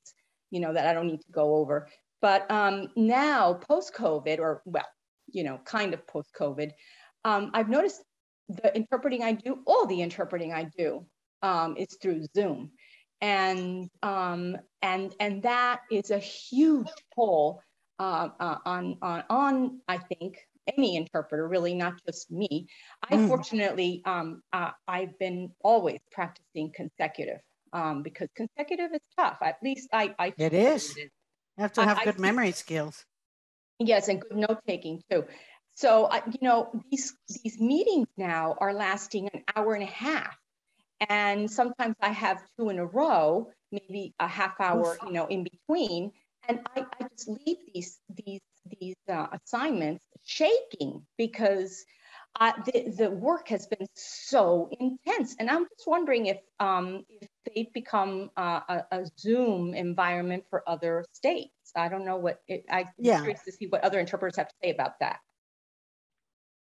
you know, that I don't need to go over. But um, now, post COVID, or well, you know, kind of post COVID, um, I've noticed the interpreting I do, all the interpreting I do um, is through Zoom and um, and and that is a huge pull uh, uh, on on on I think any interpreter, really not just me. I Mm. fortunately um, uh, I've been always practicing consecutive um, because consecutive is tough. At least I I it is. It is. You have to have I good see- memory skills. Yes, and good note taking too. So, uh, you know, these these meetings now are lasting an hour and a half, and sometimes I have two in a row, maybe a half hour, you know, in between, and I, I just leave these these these uh, assignments shaking because uh, the, the work has been so intense. And I'm just wondering if, um, if they've become uh, a, a, Zoom environment for other states. I don't know what, it, I'm yeah. curious to see what other interpreters have to say about that.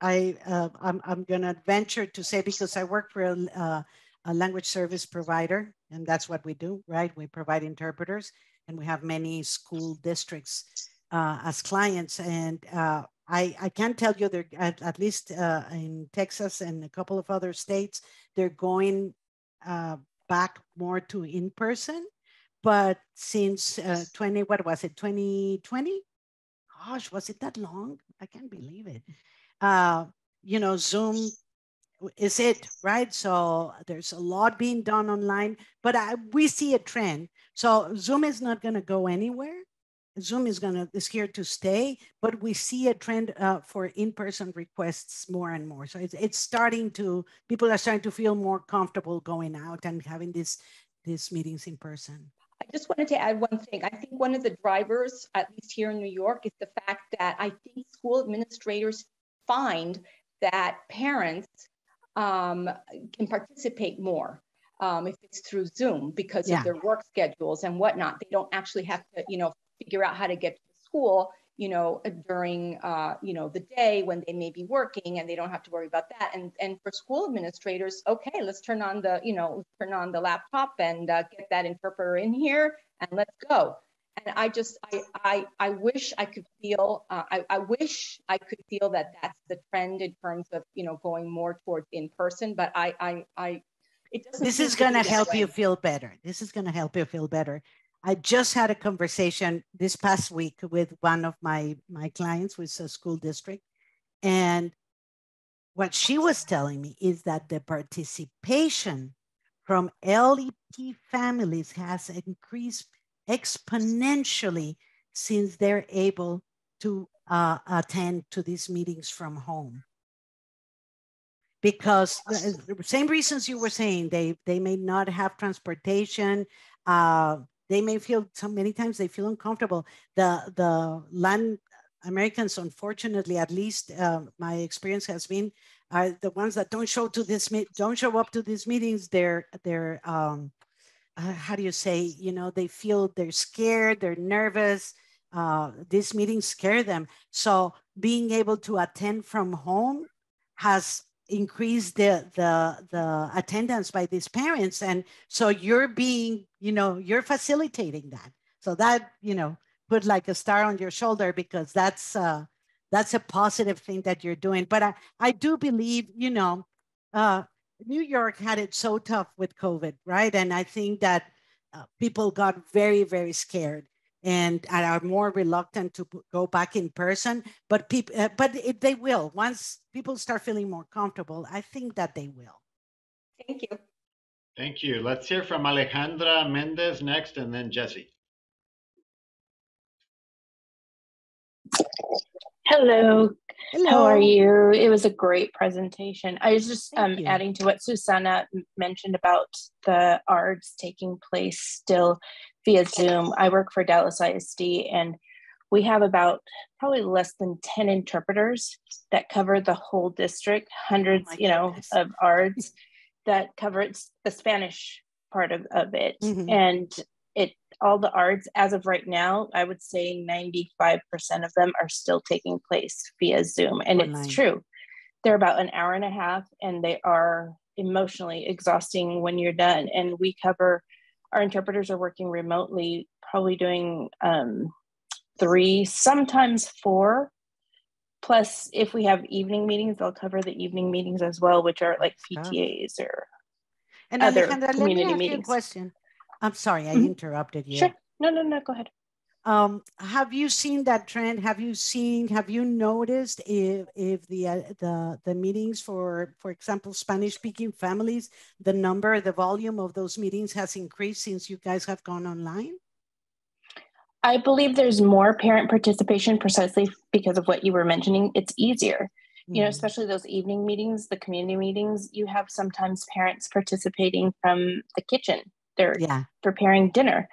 I, uh, I'm, I'm going to venture to say, because I work for a, uh, a language service provider, and that's what we do, right? We provide interpreters, and we have many school districts uh, as clients. And uh, I, I can tell you that at, at least uh, in Texas and a couple of other states, they're going uh, back more to in person. But since uh, 20, what was it, 2020? Gosh, was it that long? I can't believe it. Uh, you know, Zoom is it, right? So there's a lot being done online, but I, we see a trend. So Zoom is not going to go anywhere. Zoom is going to is here to stay, but we see a trend uh, for in-person requests more and more. So it's it's starting to people are starting to feel more comfortable going out and having these these meetings in person. I just wanted to add one thing. I think one of the drivers, at least here in New York, is the fact that I think school administrators find that parents um, can participate more um, if it's through Zoom because yeah. of their work schedules and whatnot. They don't actually have to, you know, figure out how to get to school you know during uh, you know the day when they may be working and they don't have to worry about that. And and for school administrators okay let's turn on the you know turn on the laptop and uh, get that interpreter in here and let's go. And i just i i, I wish i could feel uh, I, I wish i could feel that that's the trend in terms of you know going more towards in person but i i i it doesn't this is going to help you feel better. This is going to help you feel better I just had a conversation this past week with one of my, my clients with a school district. And what she was telling me is that the participation from LEP families has increased exponentially since they're able to uh, attend to these meetings from home. Because the same reasons you were saying, they, they may not have transportation, uh, they may feel so many times they feel uncomfortable. The the land Americans, unfortunately, at least uh, my experience has been, are the ones that don't show to this don't show up to these meetings. They're they're um, uh, how do you say? You know, they feel they're scared, they're nervous. Uh, these meetings scare them. So being able to attend from home has increase the the the attendance by these parents. And so you're being you know you're facilitating that. So that you know put like a star on your shoulder because that's uh that's a positive thing that you're doing. But i i do believe you know uh new york had it so tough with covid right? And i think that uh, people got very very scared and are more reluctant to go back in person. But people, uh, but it, they will once people start feeling more comfortable. I think that they will. Thank you. Thank you. Let's hear from Alejandra Mendez next, and then Jesse. Hello. Hello. How are you? It was a great presentation. I was just um, adding to what Susana mentioned about the ARDS taking place still via Zoom. I work for Dallas ISD and we have about probably less than 10 interpreters that cover the whole district, hundreds, oh you know, of ARDS that cover the Spanish part of, of it. Mm-hmm. And it all the ARDS as of right now, I would say 95% of them are still taking place via Zoom. And Online. it's true. They're about an hour and a half and they are emotionally exhausting when you're done. And we cover our interpreters are working remotely, probably doing um, three, sometimes four. Plus, if we have evening meetings, they'll cover the evening meetings as well, which are like PTAs or and other Alejandra, community let me ask meetings. You a question. I'm sorry, I mm-hmm. interrupted you. Sure. No, no, no. Go ahead. Um, have you seen that trend? Have you seen? Have you noticed if if the uh, the the meetings for for example Spanish speaking families, the number, the volume of those meetings has increased since you guys have gone online? I believe there's more parent participation precisely because of what you were mentioning. It's easier, mm. you know, mm. especially those evening meetings, the community meetings. You have sometimes parents participating from the kitchen. They're yeah. preparing dinner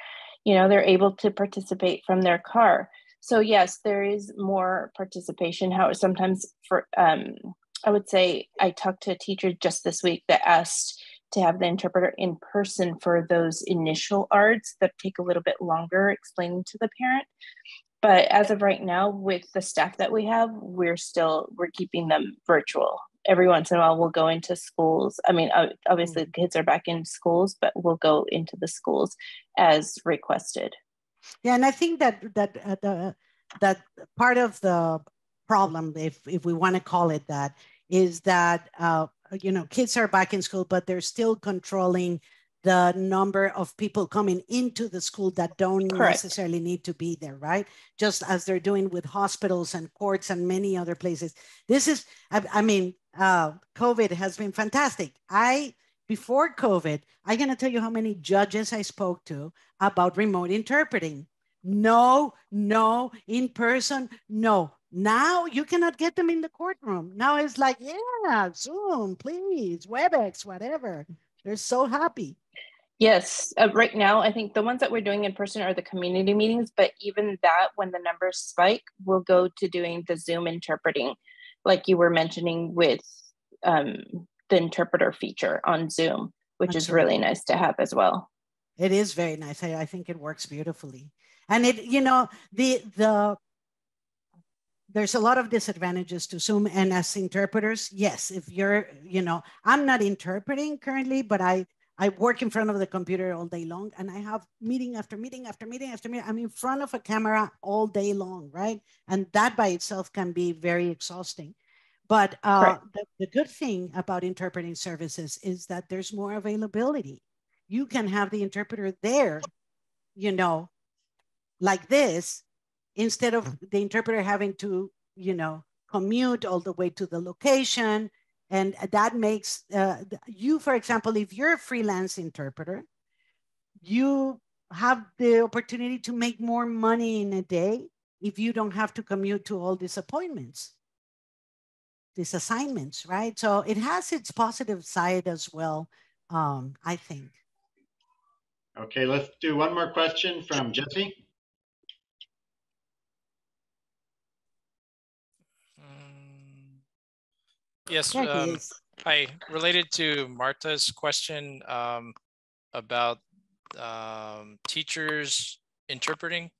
you know they're able to participate from their car so yes there is more participation how sometimes for um, I would say I talked to a teacher just this week that asked to have the interpreter in person for those initial ARDs that take a little bit longer explaining to the parent. But as of right now, with the staff that we have, we're still we're keeping them virtual. Every once in a while, we'll go into schools. I mean, obviously, the kids are back in schools, but we'll go into the schools as requested. Yeah, and I think that that uh, the that part of the problem, if if we want to call it that, is that uh, you know kids are back in school, but they're still controlling the number of people coming into the school that don't Correct. necessarily need to be there, right? Just as they're doing with hospitals and courts and many other places. This is, I, I mean, uh, COVID has been fantastic. I before COVID, I'm to tell you how many judges I spoke to about remote interpreting. No, no, in person, no. Now you cannot get them in the courtroom. Now it's like, yeah, Zoom, please, WebEx, whatever. They're so happy. Yes, uh, right now I think the ones that we're doing in person are the community meetings, but even that, when the numbers spike, we'll go to doing the Zoom interpreting, like you were mentioning with um, the interpreter feature on Zoom, which Absolutely. is really nice to have as well. It is very nice. I, I think it works beautifully, and it you know the the there's a lot of disadvantages to Zoom and as interpreters. Yes, if you're, you know, I'm not interpreting currently, but I I work in front of the computer all day long and I have meeting after meeting after meeting after meeting. I'm in front of a camera all day long, right? And that by itself can be very exhausting. But uh, right. the, the good thing about interpreting services is that there's more availability. You can have the interpreter there, you know, like this, instead of the interpreter having to, you know, commute all the way to the location and that makes uh, you, for example, if you're a freelance interpreter, you have the opportunity to make more money in a day if you don't have to commute to all these appointments, these assignments, right? So it has its positive side as well, um, I think. Okay, let's do one more question from Jesse. Yes, um, I related to Marta's question um, about um, teachers interpreting.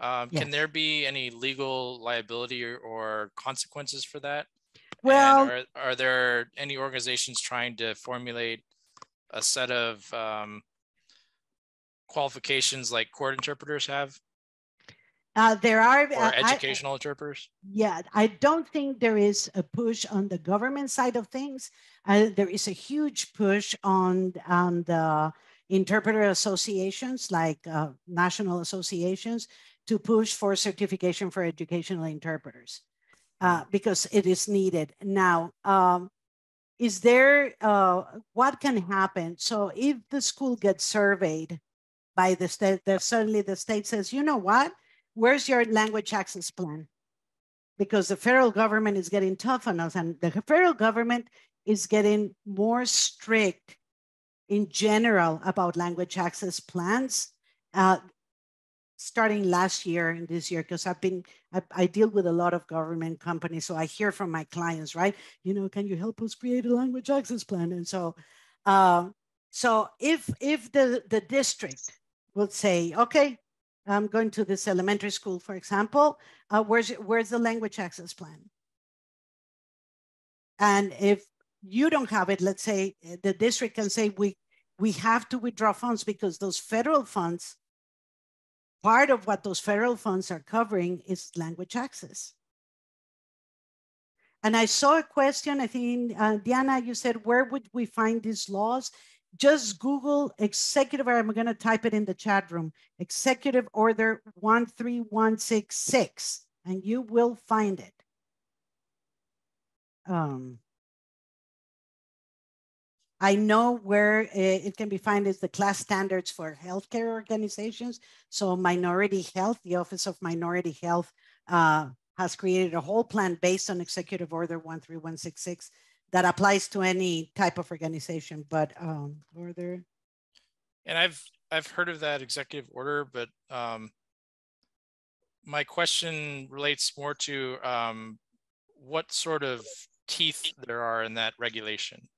Um, yes. Can there be any legal liability or, or consequences for that? Well, are, are, there any organizations trying to formulate a set of um, qualifications like court interpreters have? Uh, there are or educational I, interpreters. Yeah, I don't think there is a push on the government side of things. Uh, there is a huge push on on the interpreter associations, like uh, national associations, to push for certification for educational interpreters uh, because it is needed now. Um, is there uh, what can happen? So if the school gets surveyed by the state, that suddenly the state says, you know what? Where's your language access plan? Because the federal government is getting tough on us, and the federal government is getting more strict in general about language access plans. Uh, starting last year and this year, because I've been, I, I, deal with a lot of government companies. So I hear from my clients, right? You know, can you help us create a language access plan? And so, uh, so if if the the district will say, okay, I'm going to this elementary school, for example, uh, where's, where's the language access plan? And if you don't have it, let's say uh, the district can say, we, we have to withdraw funds because those federal funds, part of what those federal funds are covering is language access. And I saw a question, I think, uh, Diana, you said, where would we find these laws? Just Google executive, I'm going to type it in the chat room, executive order 13166, and you will find it. Um, I know where it can be found is the CLAS standards for healthcare organizations. So Minority Health, the Office of Minority Health uh, has created a whole plan based on Executive Order 13166 that applies to any type of organization, but um, are there? And I've I've heard of that executive order, but um, my question relates more to um, what sort of teeth there are in that regulation.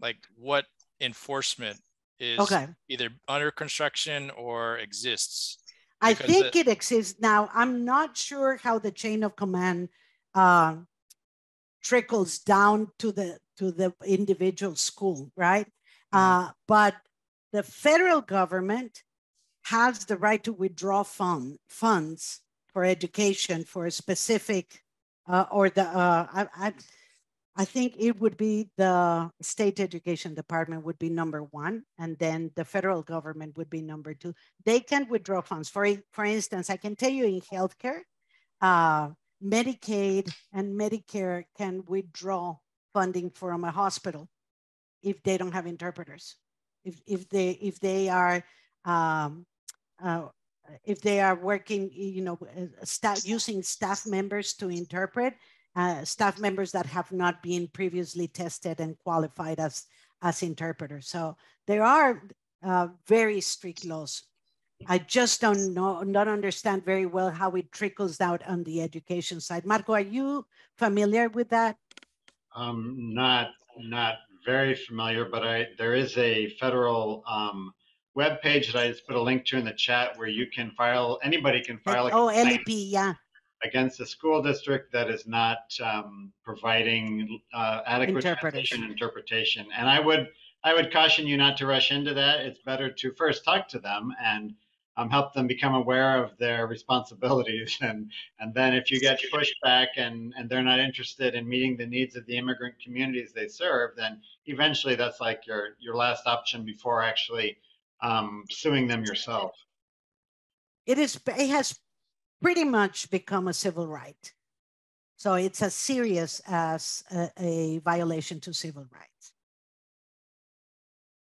Like what enforcement is Okay. either under construction or exists. I think it exists now. I'm not sure how the chain of command uh, trickles down to the to the individual school, right? Uh, but the federal government has the right to withdraw fund funds for education for a specific uh, or the uh, I, I I think it would be the state education department would be number one, and then the federal government would be number two they can withdraw funds. For, for instance, I can tell you in healthcare, uh, Medicaid and Medicare can withdraw funding from a hospital if they don't have interpreters. If, if they if they are um, uh, if they are working, you know, uh, staff using staff members to interpret, uh, staff members that have not been previously tested and qualified as as interpreters. So there are uh, very strict laws. I just don't know, not understand very well how it trickles out on the education side. Marco, are you familiar with that? Um, not, not very familiar, but I, there is a federal, um, webpage that I just put a link to in the chat where you can file, anybody can file. a oh, LEP, yeah. Against a school district that is not, um, providing, uh, adequate interpretation. interpretation. And I would, I would caution you not to rush into that. It's better to first talk to them and, um, help them become aware of their responsibilities. And, and then if you get pushback and, and they're not interested in meeting the needs of the immigrant communities they serve, then eventually that's like your, your last option before actually, um, suing them yourself. It is, it has pretty much become a civil right. So it's as serious as a, a violation to civil rights.